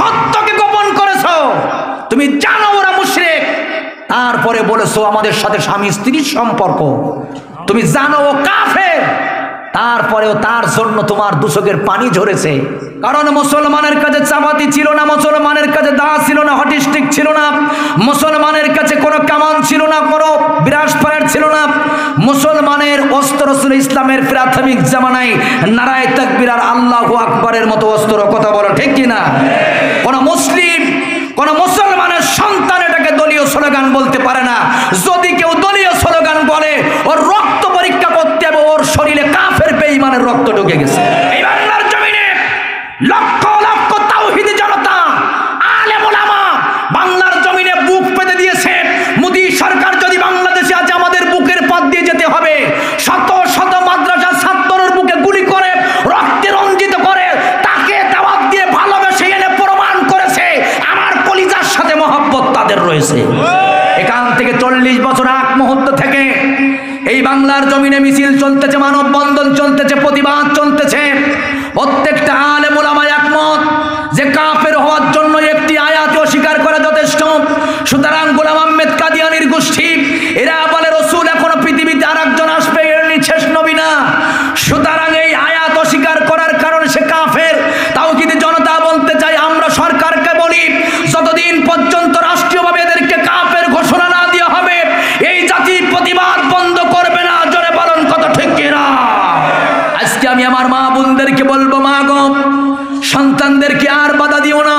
সত্যকে গোপন করেছ। তুমি জানো ওরা মুশ্রেক। তারপরে বলেছ আমাদের সাথে স্বামী স্ত্রীর সম্পর্ক। তুমি জানো ও কাফের। তারপরেও তার জন্য তোমার দুচকের পানি ঝরেছে। কারণ মুসলমানের কাছে চাপাতি ছিল না, মুসলমানের কাছে দা ছিল না হটিস্টিক ছিল না, মুসলমানের কাছে কোনো কামান ছিল না, কোনো বিরাস ফায়ার ছিল না। মুসলমানের অস্ত্র ছিল ইসলামের প্রাথমিক জামানায়। নারায় তাকবির আর আল্লাহ আকবরের মতো অস্ত্র, কথা বলো ঠিক কিনা? কোন মুসলিম, কোন মুসলমানের সন্তান এটাকে দলীয় স্লোগান বলতে পারে না। যদি কেউ দলীয় স্লোগান বলে, ওর রক্ত পরীক্ষা করতে হবে, ওর শরীরে কাফের বেঈমানের রক্ত ঢুকে গেছে। জমিনে লক্ষ লক্ষ জনতা বাংলার জমিনে বুক পেতে দিয়েছে। মোদী সরকার যদি বাংলাদেশে আছে, আমাদের বুকের পথ দিয়ে যেতে হবে। শত শত মাদ্রাসা ছাত্রের বুকে গুলি করে, রক্তে রঞ্জিত করে, তাকে দাওয়াত দিয়ে ভালোবেসে এনে প্রমাণ করেছে। আমার কলিজার সাথে মহব্বত তাদের রয়েছে। এখান থেকে চল্লিশ বছর আগ মুহূর্ত থেকে এই বাংলার জমিনে মিছিল চলতেছে মানববন্ধন চলতেছে প্রতিবাদ চলতেছে। প্রত্যেকটা আলেম ওলামা একমত যে কাফের হওয়ার জন্য একটি আয়াত অস্বীকার করা যথেষ্ট সুতরাং গোলাম আহমেদ কাদিয়ানির গোষ্ঠী এরা বলে রসুল এখনও পৃথিবীতে আর একজন আসবে এর শেষ নবী না সুতরাং এই আয়াত অস্বীকার করার কারণে সে কাফের তাও যদি জনতা বলতে চাই আমরা সরকারকে বলি যতদিন পর্যন্ত রাষ্ট্রীয়ভাবে এদেরকে কাফের ঘোষণা না দেওয়া হবে এই জাতি প্রতিবাদ বন্ধ করবে না জোরে বলুন কত ঠিক কিনা আজকে আমি আমার মা বোনদেরকে বলব মা গো সন্তানদেরকে আর বাধা দিও না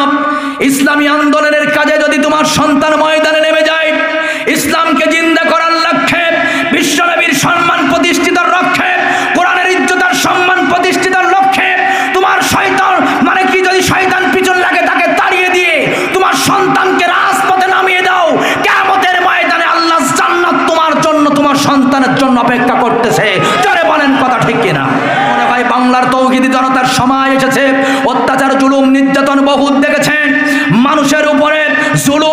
ইসলামী আন্দোলনের কাজে যদি তোমার সন্তান ময়দানে নেমে যায় ইসলামকে জিন্দা করার লক্ষ্যে বিশ্বনবীর সম্মান প্রতিষ্ঠিতার লক্ষ্যে কোরআনের ইজ্জতার সম্মান প্রতিষ্ঠিতার লক্ষ্যে তোমার শয়তান মানে কি যদি শয়তান পিছন লাগে তাকে তাড়িয়ে দিয়ে তোমার সন্তানকে রাজপথে নামিয়ে দাও কেমতের ময়দানে আল্লাহ জান্নাত তোমার জন্য তোমার সন্তানের জন্য অপেক্ষা করতেছে জোরে বলেন কথা ঠিক কিনা মনে হয় বাংলার তৌহিদি জনতার সময় এসেছে অত্যাচার জুলুম নির্যাতন বহুত দেখেছেন মানুষের উপরে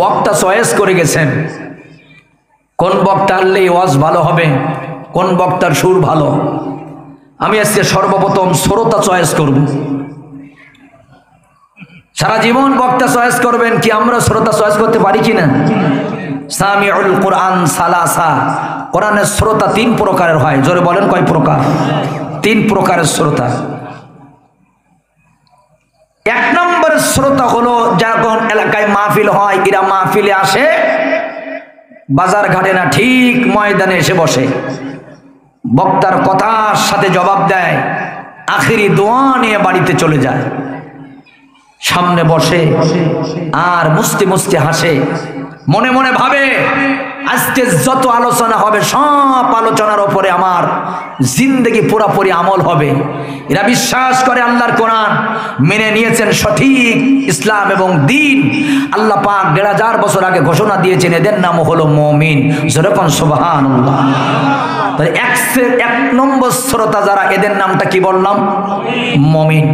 বক্তা চয়েস করে গেছেন। কোন বক্তা আনলে ওয়াজ ভালো হবে, কোন বক্তার সুর ভালো। আমি আজকে সর্বপ্রথম শ্রোতা চয়েস করব। সারা জীবন বক্তা চয়েস করবেন, কি আমরা শ্রোতা চয়েস করতে পারি কি না? সামিউল কোরআন সালাসা। কোরআনের শ্রোতা তিন প্রকারের হয়, জোরে বলেন কয় প্রকার? তিন প্রকারের শ্রোতা। এক নম্বরের শ্রোতা হলো যখন এলাকায় মাহফিল হয়, এরা মাহফিলে আসে, বাজার ঘাটে না ঠিক ময়দানে এসে বসে। বক্তার কথার সাথে জবাব দেয়, আখেরি দোয়া নিয়ে বাড়িতে চলে যায়। সামনে বসে আর মুস্তি মুস্তি হাসে। মনে মনে ভাবে আজকে যত আলোচনা হবে, সব আলোচনার ওপরে আমার জিন্দগি পুরাপুরি আমল হবে। এরা বিশ্বাস করে আল্লাহর কোরআন, মেনে নিয়েছেন সঠিক ইসলাম এবং দিন। আল্লাহ পাক দেড় হাজার বছর আগে ঘোষণা দিয়েছেন, এদের নাম হলো মমিন। যেরকম সোবাহান তাহলে এক নম্বর শ্রোতা যারা, এদের নামটা কি বললাম? মমিন।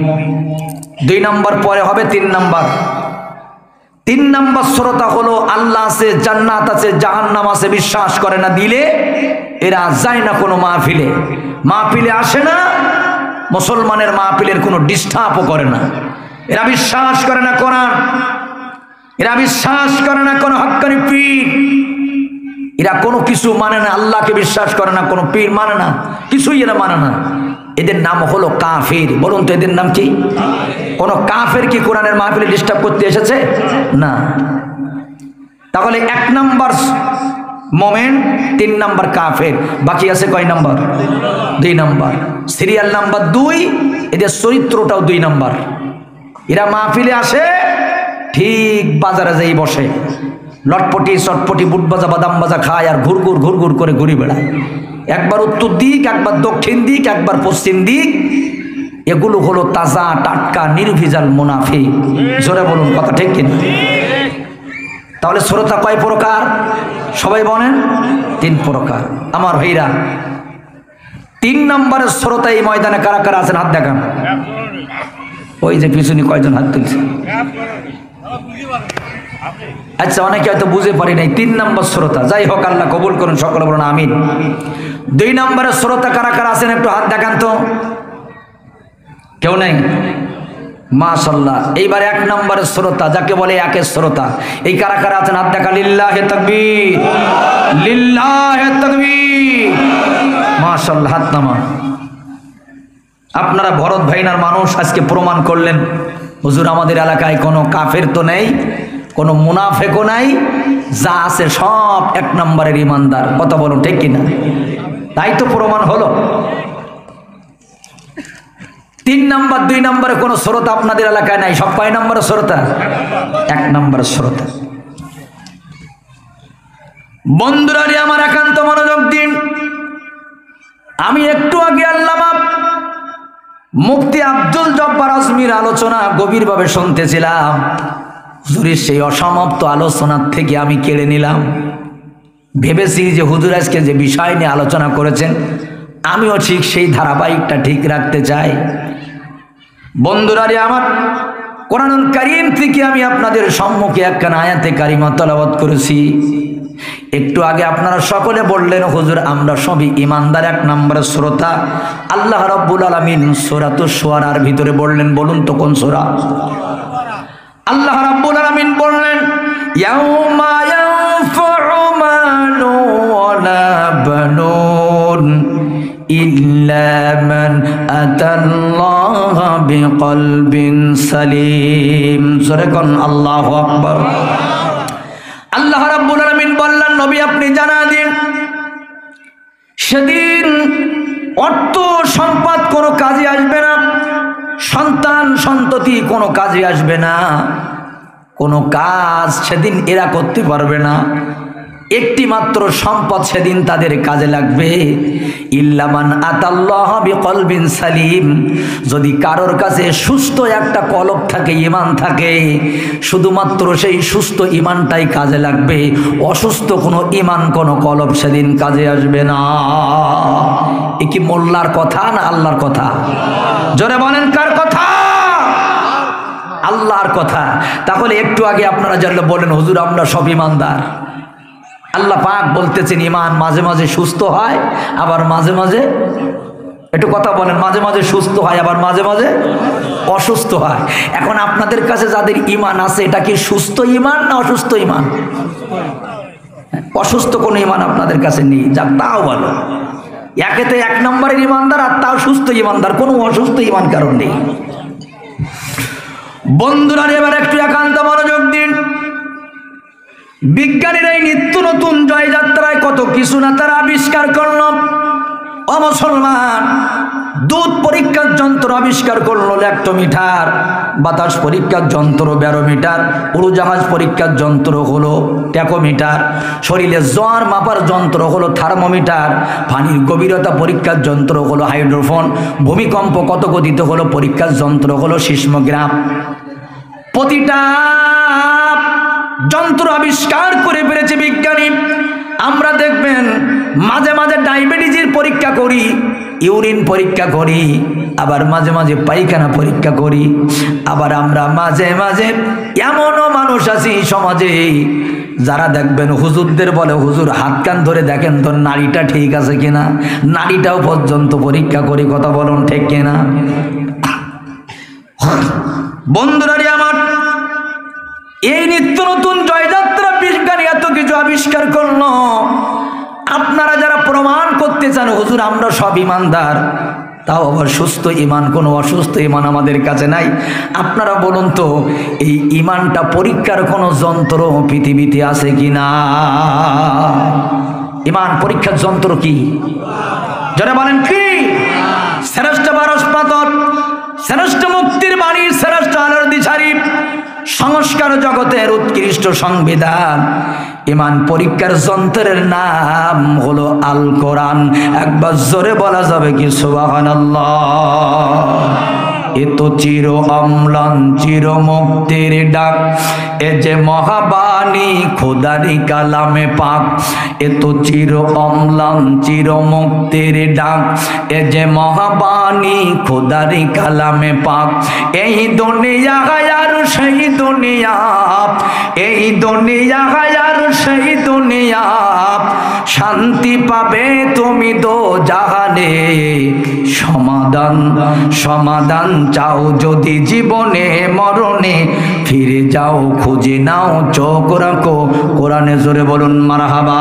দুই নম্বর পরে হবে, তিন নম্বর। তিন নম্বর শ্রোতা হলো, আল্লাহ আছে, জান্নাত আছে, জাহান্নাম আছে, বিশ্বাস করে না দিলে এরা যায় না কোনো মাহফিলে। মাহফিলে আসে না, মুসলমানের মাহফিলের কোনো ডিস্টার্বও করে না। এরা বিশ্বাস করে না কোরআন। এরা বিশ্বাস করে না কোনো হক্কানি পীর। এরা কোনো কিছু মানে না, আল্লাহকে বিশ্বাস করে না, কোনো পীর মানে না, কিছুই এরা মানে না। এদের নাম হলো কাফির। বলুন তো এদের নাম কি? কোন কাফের কি কোরআনের মাহফিলে ডিস্টার্ব করতে এসেছে? না। তাহলে এক নাম্বার মোমেন, তিন নাম্বার কাফের। বাকি আছে কয় নাম্বার? দুই নাম্বার। সিরিয়াল নাম্বার দুই, এদের চরিত্রটাও দুই নাম্বার। এরা মাহফিলে আসে, ঠিক বাজারে যেই বসে। লটপটি, চটপটি, বুট বাজা, বাদাম বাজা খায় আর ঘুরঘুর ঘুরঘুর করে ঘুরে বেড়ায়। একবার উত্তর দিক, একবার দক্ষিণ দিক, একবার পশ্চিম দিক। এগুলো হলো তাজা, টাটকা, নির্ভিজাল মুনাফি জোরে বলুন, কথা ঠিক কিনা? তাহলে শ্রোতা কয় প্রকার? সবাই বলেন, তিন প্রকার। আমার ভাইরা, তিন নম্বরের শ্রোতা এই ময়দানে কারা কারা আছেন? হাত দেখান। ওই যে পিছনে কয়জন হাত তুলছে? আচ্ছা অনেকে হয়তো বুঝে পারি নাই, তিন নম্বর শ্রোতা। যাই হোক, আল্লাহ কবুল করুন, সকলে বলুন, আমিন। দুই নম্বরের শ্রোতা কারা কারা আছেন, একটু হাত দেখান তো। কেউ নেই? মাশাল্লাহ এইবার এক নম্বরের শ্রোতা, যাকে বলে একের শ্রোতা। এই কারা কারা আছেন, হাত দেখা, লিল্লাহে তাকবীর। লিল্লাহে তাকবীর। মাশাল্লাহ হাত নামা। আপনারা ভরত ভাইনার মানুষ আজকে প্রমাণ করলেন। হুজুর, আমাদের এলাকায় কোনো কাফের তো নেই। কোনো মুনাফেকও নাই, যা আছে সব এক নম্বরের ইমানদার। কথা বলুন, ঠিক কিনা? তাই তো প্রমাণ হলো। তিন নাম্বার, দুই নম্বরে কোনো শ্রোতা আপনাদের এলাকায় নাই। সব কয় নম্বরের শ্রোতা এক নম্বরের শ্রোতা বন্ধুরারি আমার একান্ত মনোযোগ দিন। আমি একটু আগে আল্লামা মুফতি আব্দুল জব্বার আজমির আলোচনা গভীরভাবে শুনতেছিলাম। হুজুরের সেই অসমাপ্ত আলোচনার থেকে আমি কেড়ে নিলাম। ভেবেছি যে হুজুর আজকে যে বিষয় নিয়ে আলোচনা করেছেন, আমিও ঠিক সেই ধারাবাহিকটা ঠিক রাখতে চাই। বন্ধুরারে আমার কোরআন কারিম থেকে আমি আপনাদের সম্মুখে একখান আয়াতে কারিমা তলাবাদ করেছি। একটু আগে আপনারা সকলে বললেন, হুজুর, আমরা সবই ইমানদার এক নম্বরের শ্রোতা। আল্লাহ রব্বুল আলমিন সোরা তো সোয়ারার ভিতরে বললেন, বলুন তো কোন সোরা? আল্লাহ রাব্বুল আলামিন বললেন, ইয়াউমা ইয়ানফাউ মালু ওয়ালা বানুন ইল্লা মান আতাল্লাহা বিকলবিন সালিম। জোরে কোন, আল্লাহু আকবার। আল্লাহ রাব্বুল আলামিন বললেন, নবী, আপনি জানা দিন, সেদিন অর্থ সম্পদ কোনো কাজে আসবে না। সন্তান সন্ততি কোনো কাজে আসবে না। কোনো কাজ সেদিন এরা করতে পারবে না। একটি মাত্র সম্পদ সেদিন তাদের কাজে লাগবে। ইল্লামান আতাল্লাহ কলবিন সালিম। যদি কারোর কাছে সুস্থ একটা কলব থাকে ইমান থাকে, শুধুমাত্র সেই সুস্থ ইমানটাই কাজে লাগবে। অসুস্থ কোনো ইমান কোনো কলব সেদিন কাজে আসবে না। এ কি মোল্লার কথা না আল্লাহর কথা? জোরে বলেন, কার কথা? আল্লাহর কথা। তাহলে একটু আগে আপনারা জানলে বলেন হুজুর, আমরা সব ইমানদার আল্লাহ পাক বলতেছেন, ইমান মাঝে মাঝে সুস্থ হয়, আবার মাঝে মাঝে একটু কথা বলেন, মাঝে মাঝে সুস্থ হয়, আবার মাঝে মাঝে অসুস্থ হয়। এখন আপনাদের কাছে যাদের ইমান আছে, এটা কি সুস্থ ইমান না অসুস্থ ইমান? অসুস্থ কোনো ইমান আপনাদের কাছে নেই, যাক, তাও ভালো। একেতে এক নম্বরের ইমানদার, আর তাও সুস্থ ইমানদার, কোনো অসুস্থ ইমান কারণ নেই। বন্ধুরা, এবার একটু একান্ত মনোযোগ দিন। বিজ্ঞানীরা এই নিত্য নতুন জয়যাত্রায় কত কিছু না তারা আবিষ্কার করল। অমুসলমান দুধ পরীক্ষার যন্ত্র আবিষ্কার করল ল্যাক্টোমিটার, বাতাস পরীক্ষার যন্ত্র, ব্যারোমিটার, উড়োজাহাজ পরীক্ষার যন্ত্র হলো ট্যাকোমিটার, শরীরে জ্বর মাপার যন্ত্র হলো থার্মোমিটার, পানির গভীরতা পরীক্ষার যন্ত্র হলো হাইড্রোফোন, ভূমিকম্প কত গতিতে হলো পরীক্ষার যন্ত্র হলো সিসমোগ্রাফ প্রতিটা যন্ত্র আবিষ্কার করে পেরেছে বিজ্ঞানী। আমরা দেখবেন, মাঝে মাঝে ডায়াবেটিসের পরীক্ষা করি, ইউরিন পরীক্ষা করি, আবার মাঝে মাঝে পায়খানা পরীক্ষা করি, আবার আমরা মাঝে মাঝে এমনও মানুষ আছি সমাজে, যারা দেখবেন হুজুরদের বলে, হুজুর, হাত কান ধরে দেখেন তোর নারীটা ঠিক আছে কিনা? নারীটাও পর্যন্ত পরীক্ষা করি, কথা বলুন ঠিক কিনা? বন্ধুরারি আমার এই নিত্য নতুন জয়যাত্রা বিজ্ঞানী এত কিছু আবিষ্কার করল। আপনারা যারা প্রমাণ করতে চান, হুজুর, আমরা সব ইমানদার। তাও আবার সুস্থ ইমান, কোনো অসুস্থ ইমান আমাদের কাছে নাই। আপনারা বলুন তো, এই ইমানটা পরীক্ষার কোনো যন্ত্র পৃথিবীতে আছে কি না? ইমান পরীক্ষার যন্ত্র কি? যারা বলেন কি? শ্রেষ্ঠ বারস পাতর শ্রেষ্ঠ মুক্তির বাণী, শ্রেষ্ঠ আলোর দিশারি। সংস্কার জগতের উৎকৃষ্ট সংবিধান। ইমান পরীক্ষার যন্ত্রের নাম হলো আল কোরআন। একবার জোরে বলা যাবে কি সুবাহান এ তো চির অম্লান, চির মুক্তির ডাক। এ যে মহাবাণী, খোদারি কালামে পাক। এ তো চির অম্লান, চির মুক্তির ডাক। এ যে মহাবাণী, খোদারি কালামে পাক। এই দুনিয়া আর সেই দুনিয়া। এই দুনিয়া আর সেই দুনিয়া। শান্তি পাবে তুমি তো জাহানে। সমাধান সমাধান চাও যদি জীবনে মরণে, ফিরে যাও, খুঁজে নাও, চোখ রাখো। কোরআনে জোরে বলুন, মারহাবা।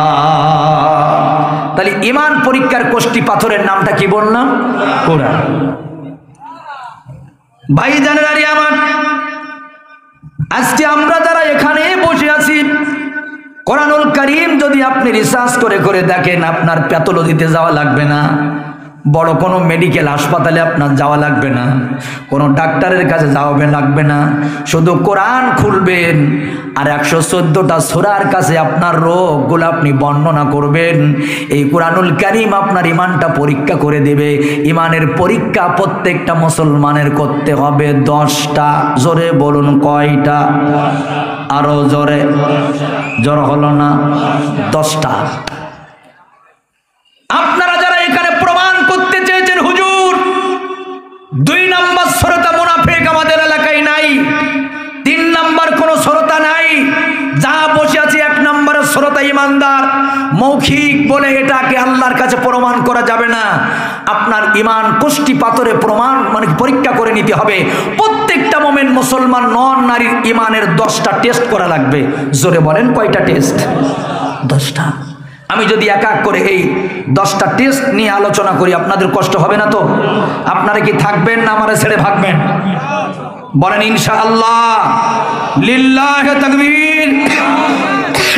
তাহলে ইমান পরীক্ষার কোষ্টি পাথরের নামটা কি বললাম? কোরআন। ভাই আমার, আজকে আমরা যারা এখানে বসে আছি, কোরআনুল করিম যদি আপনি রিসার্চ করে করে দেখেন, আপনার প্যাথোলজিতে যাওয়া লাগবে না। বড় কোনো মেডিকেল হাসপাতালে আপনার যাওয়া লাগবে না। কোনো ডাক্তারের কাছে যাওয়া লাগবে না। শুধু কোরআন খুলবেন আর একশো চোদ্দোটা সোরার কাছে আপনার রোগগুলো আপনি বর্ণনা করবেন। এই কোরআনুল করিম আপনার ইমানটা পরীক্ষা করে দেবে। ইমানের পরীক্ষা প্রত্যেকটা মুসলমানের করতে হবে। দশটা। জোরে বলুন কয়টা? আরও জোরে। জ্বর হলো না? দশটা আপনারা যারা এখানে প্রমাণ করতে চেয়েছেন হুজুর দুই নাম্বার শ্রোতা মুনাফেক আমাদের এলাকায় নাই তিন নাম্বার কোনো শ্রোতা নাই যা বসে আছে এক নম্বরের শ্রোতা ইমানদার মৌখিক বলে এটাকে আল্লাহর কাছে প্রমাণ করা যাবে না। আপনার ইমান কুষ্টি পাথরে প্রমাণ মানে পরীক্ষা করে নিতে হবে। প্রত্যেকটা মোমেন্ট মুসলমান নন নারীর ইমানের দশটা টেস্ট করা লাগবে। জোরে বলেন কয়টা টেস্ট দশটা। আমি যদি এক এক করে এই দশটা টেস্ট নিয়ে আলোচনা করি, আপনাদের কষ্ট হবে না তো? আপনারা কি থাকবেন না আমারে ছেড়ে ভাগবেন? বলেন ইনশা আল্লাহ লিল্লাহ তাকবীর।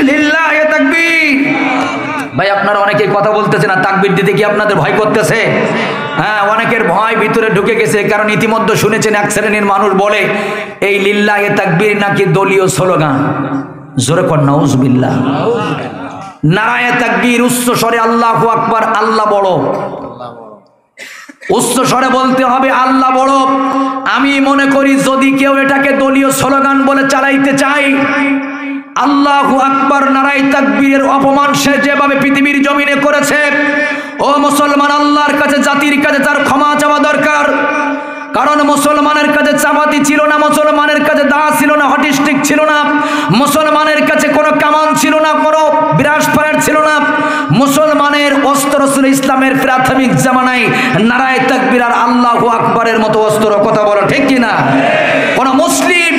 লিল্লাহ ভাই, আপনারা অনেকে কথা বলতেছে না তাকবির দিতে কি আপনাদের ভয় করতেছে। হ্যাঁ অনেকের ভয় ভিতরে ঢুকে গেছে, কারণ ইতিমধ্যে শুনেছেন এক শ্রেণির মানুষ বলে, এই লিল্লাহ তাকবীর নাকি দলীয় স্লোগান? জোরে কর, নাউজবিল্লাহ। নারায় তাকবীর উচ্চ স্বরে আল্লাহ আকবার, আল্লাহ বড়। উচ্চ স্বরে বলতে হবে, আল্লাহ বড়। আমি মনে করি, যদি কেউ এটাকে দলীয় স্লোগান বলে চালাইতে চাই আল্লাহ আকবর নারাই তাকবীরের অপমান সে যেভাবে পৃথিবীর জমিনে করেছে। ও মুসলমান, আল্লাহর কাছে, জাতির কাছে তার ক্ষমা চাওয়া দরকার। কারণ মুসলমানের কাছে চাপাতি ছিল না, মুসলমানের কাছে দা ছিল না হটিস্টিক ছিল না। মুসলমানের কাছে কোনো কামান ছিল না, কোনো বিরাস ফায়ার ছিল না। মুসলমানের অস্ত্র ছিল ইসলামের প্রাথমিক জামানায়। নারায় তাকবির আর আল্লাহ আকবরের মতো অস্ত্র, কথা বলো ঠিক কিনা কোন মুসলিম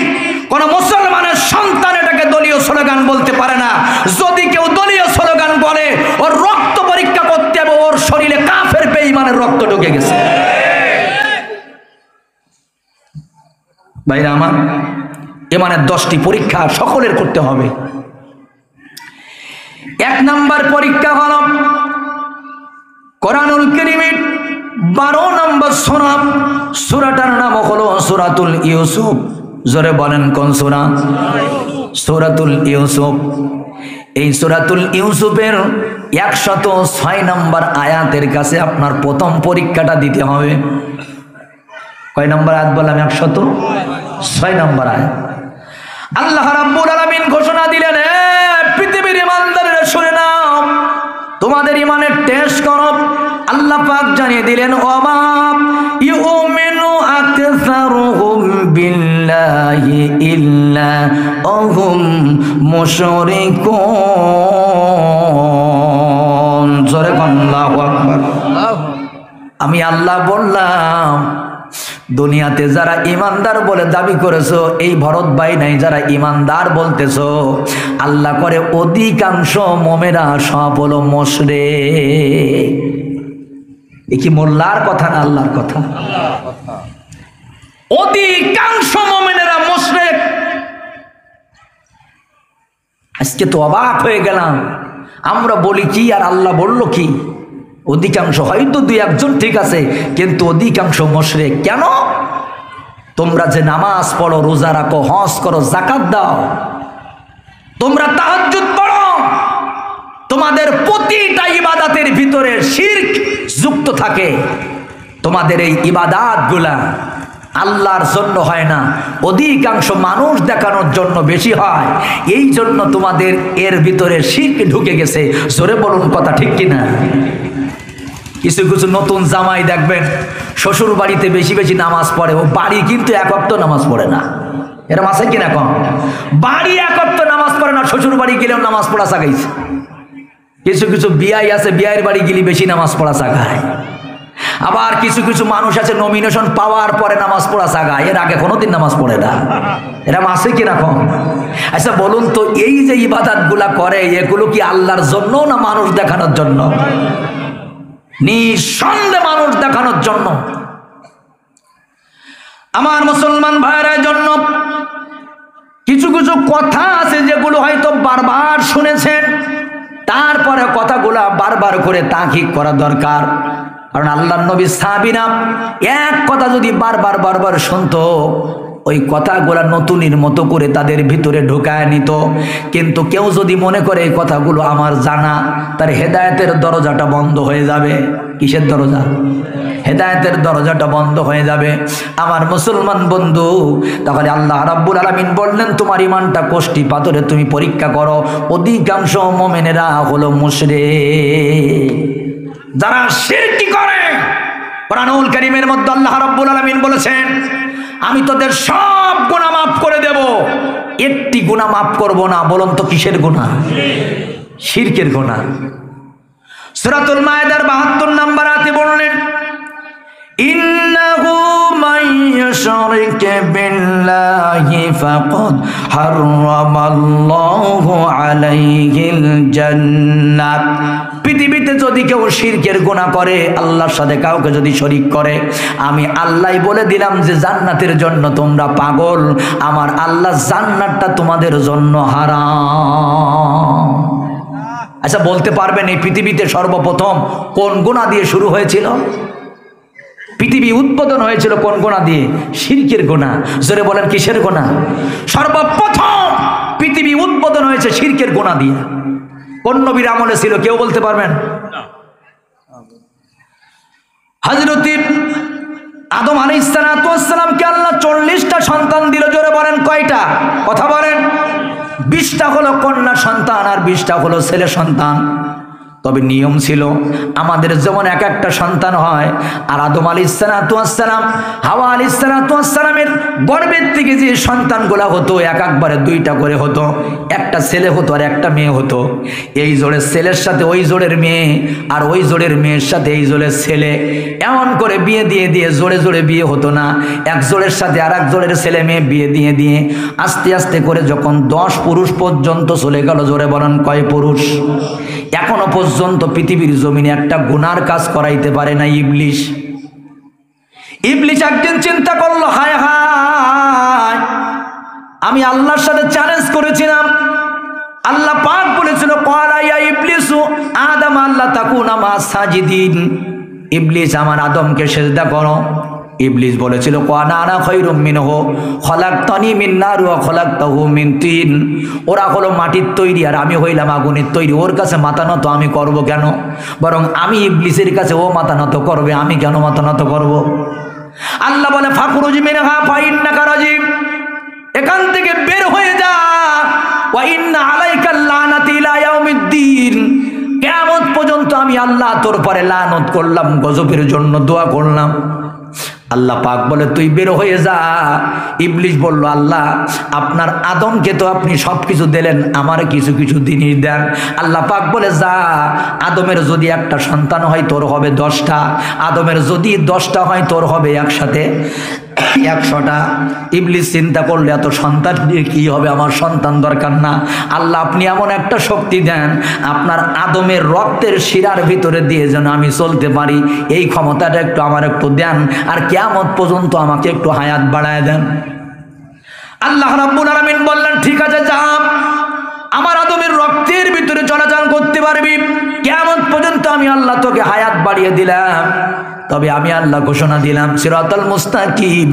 কোন মুসলমানের সন্তান এটাকে দলীয় স্লোগান বলতে পারে না। যদি কেউ দলীয় স্লোগান বলে, ওর রক্ত পরীক্ষা করতে হবে, ওর শরীরে কাফের বেঈমানের রক্ত ঢুকে গেছে। ভাইরা আমার এমানের দশটি পরীক্ষা সকলের করতে হবে। এক নাম্বার পরীক্ষা হল, কোরআনুল করিমের বারো নম্বর সোনা। সুরাটার নাম হলো সুরাতুল ইউসুফ। জোরে বলেন কোন সুরা? সুরাতুল ইউসুফ। এই সুরাতুল ইউসুফের একশত ছয় নম্বর আয়াতের কাছে আপনার প্রথম পরীক্ষাটা দিতে হবে। কয় নম্বর আয়াত বললাম? একশত ছয় নম্বর আয়াত। আল্লাহ রাব্বুল আলামিন ঘোষণা দিলেন পৃথিবীর ইমানদারেরা শুনে নাও, তোমাদের ইমানের টেস্ট করো। আল্লাহ পাক জানিয়ে দিলেন ওমাম ইউমিনু বিল্লাহি ইল্লা অহুম মুশরিকুন। জোরে আল্লাহু আকবার। আমি আল্লাহ বললাম, দুনিয়াতে যারা ইমানদার বলে দাবি করেছ, এই ভরত ভাই নাই, যারা ইমানদার বলতেছো, আল্লাহ করে অধিকাংশ মোমেরা সব হলো মশরে কি মোল্লার কথা না আল্লাহর কথা? অধিকাংশ মোমেনেরা মশরে আজকে তো অবাক হয়ে গেলাম। আমরা বলি কি আর আল্লাহ বলল কি? অধিকাংশ হয়তো দুই একজন ঠিক আছে, কিন্তু অধিকাংশ মশরে কেন? তোমরা যে নামাজ পড়ো, রোজা রাখো, হজ করো জাকাত দাও। তোমরা তাহাজ্জুদ পড়ো। তোমাদের প্রতিটা ইবাদাতের ভিতরে শির্ক যুক্ত থাকে। তোমাদের এই ইবাদাতগুলা আল্লাহর জন্য হয় না। অধিকাংশ মানুষ দেখানোর জন্য বেশি হয়। এই জন্য তোমাদের এর ভিতরে শিখ ঢুকে গেছে। জোরে বলুন কথা ঠিক কিনা? কিছু কিছু নতুন জামাই দেখবেন শ্বশুর বাড়িতে বেশি বেশি নামাজ পড়ে। ও বাড়ি কিন্তু একত্র নামাজ পড়ে না। এরম আছে কিনা কম? বাড়ি একত্র নামাজ পড়ে না শ্বশুর বাড়ি গেলেও নামাজ পড়া শাখাইছে কিছু কিছু বিয়াই আছে বিয়ের বাড়ি গেলে বেশি নামাজ পড়া শাখায় আবার কিছু কিছু মানুষ আছে নমিনেশন পাওয়ার পরে নামাজ পড়া সাগা এর আগে কোনোদিন নামাজ পড়ে না। এরম আছে কীরকম আচ্ছা বলুন তো, এই যে ইবাদাতগুলা করে, এগুলো কি আল্লাহর জন্য না মানুষ দেখানোর জন্য? নিঃসন্দেহ মানুষ দেখানোর জন্য। আমার মুসলমান ভাইয়ের জন্য কিছু কিছু কথা আছে যেগুলো হয়তো বারবার শুনেছেন। তারপরে কথাগুলা বারবার করে তাকিক করা দরকার। কারণ আল্লাহ নবী সাবিনা এক কথা যদি বারবার বারবার শুনতো, ওই কথাগুলা নতুনের মতো করে তাদের ভিতরে ঢুকায় নিত। কিন্তু কেউ যদি মনে করে এই কথাগুলো আমার জানা, তার হেদায়তের দরজাটা বন্ধ হয়ে যাবে। কিসের দরজা? হেদায়তের দরজাটা বন্ধ হয়ে যাবে। আমার মুসলমান বন্ধু, তাহলে আল্লাহ রাব্বুল আলমিন বললেন, তোমার ইমানটা কোষ্টি পাথরে তুমি পরীক্ষা করো। অধিকাংশ মোমেনেরা হলো মুশরে যারা শিরকি করে, কোরআনুল করিমের মধ্যে আল্লাহ রাব্বুল আলমিন বলেছেন, আমি তোদের সব গুণা মাফ করে দেব। একটি গুণা মাফ করব না, বলুন তো কিসের গুণা শিরকের গুণা সুরাতুল মায়েদার বাহাত্তর নাম্বার আছে বললেন إنه من يشرك بالله فقد حرم الله عليه الجنة পৃথিবীতে যদি কেউ শিরকের গুণা করে আল্লাহর সাথে কাউকে যদি শরিক করে আমি আল্লাহ বলে দিলাম যে জান্নাতের জন্য তোমরা পাগল আমার আল্লাহ জান্নাতটা তোমাদের জন্য হারাম আচ্ছা বলতে পারবেন এই পৃথিবীতে সর্বপ্রথম কোন গুণা দিয়ে শুরু হয়েছিল পৃথিবী উৎপাদন হয়েছিল কোন গোনা দিয়ে? শিরকের গোনা। জোরে বলেন, কিসের গোনা? সর্বপ্রথম পৃথিবী উৎপাদন হয়েছে শিরকের গোনা দিয়ে। কোন নবীর আমলে ছিল, কেউ বলতে পারবেন? হজরতি আদম আলী ইসলামকে আল্লাহ চল্লিশটা সন্তান দিল, জোরে বলেন, কয়টা? কথা বলেন। বিশটা হলো কন্যা সন্তান আর বিশটা হলো ছেলে সন্তান। তবে নিয়ম ছিল, আমাদের যেমন এক একটা সন্তান হয়, আর আদম আলী ইসালাতাম হাওয়া আলী ইসালাতামের গর্বের থেকে যে সন্তানগুলা হতো, এক একবারে দুইটা করে হতো, একটা ছেলে হতো আর একটা মেয়ে হতো। এই জোড়ের ছেলের সাথে ওই জোড়ের মেয়ে, আর ওই জোড়ের মেয়ের সাথে এই জোড়ের ছেলে। এমন করে বিয়ে দিয়ে দিয়ে জোরে জোরে বিয়ে হতো না, এক জোড়ের সাথে আর এক জোড়ের ছেলে মেয়ে বিয়ে দিয়ে দিয়ে আস্তে আস্তে করে যখন দশ পুরুষ পর্যন্ত চলে গেল, জোরে বলেন কয় পুরুষ? এখনও পর্যন্ত পৃথিবীর জমিনে একটা গুনার কাজ করাইতে পারে না ইবলিশ। ইবলিশ একদিন চিন্তা করল, হায় হায়, আমি আল্লাহর সাথে চ্যালেঞ্জ করেছিলাম। আল্লাহ পাক বলেছিল কলাইয়া ইবলিসু আদম আল্লাহ তাকুন আমার সাজিদিন। ইবলিস আমার আদমকে সেজদা করো। ইবলিস বলেছিল কোয়ানা খৈরুম মিনহ খলাক তনি মিন নারু খলাক তাহু মিন তিন। ওরা হলো মাটির তৈরি, আর আমি হইলাম আগুনের তৈরি। ওর কাছে মাথা নত আমি করব কেন? বরং আমি ইবলিসের কাছে ও মাথা নত করবে, আমি কেন মাথা নত করব? আল্লাহ বলে ফাকুরুজ মিনহা না রাজিম এখান থেকে বের হয়ে যা। ওয়া ইন্না আলাইকা লানাতি ইলা ইয়াউমিদ্দিন। কিয়ামত পর্যন্ত আমি আল্লাহ তোর পরে লানত করলাম, গজবের জন্য দোয়া করলাম। আল্লাহ পাক বলে, তুই বের হয়ে যা। ইবলিশ বলল, আল্লাহ, আপনার আদমকে তো আপনি সব কিছু দিলেন, আমার কিছু কিছু জিনিস দেন। আল্লাহ পাক বলে, যা, আদমের যদি একটা সন্তান হয়, তোর হবে দশটা। আদমের যদি দশটা হয়, তোর হবে একসাথে। একশোটা ইবলিশ চিন্তা করলে, এত সন্তান দিয়ে কী হবে? আমার সন্তান দরকার না। আল্লাহ, আপনি এমন একটা শক্তি দেন, আপনার আদমের রক্তের শিরার ভিতরে দিয়ে যেন আমি চলতে পারি। এই ক্ষমতাটা একটু আমার একটু দেন, আর কেয়ামত পর্যন্ত আমাকে একটু হায়াত বাড়ায় দেন। আল্লাহ রাব্বুল আলামিন বললেন, ঠিক আছে, যা। আমার আদমের রক্তের ভিতরে চলাচল করতে পারবি। কেমন পর্যন্ত আমি আল্লাহ তোকে হায়াত বাড়িয়ে দিলাম। তবে আমি আল্লাহ ঘোষণা দিলাম, সিরাতাল মুস্তাকিম,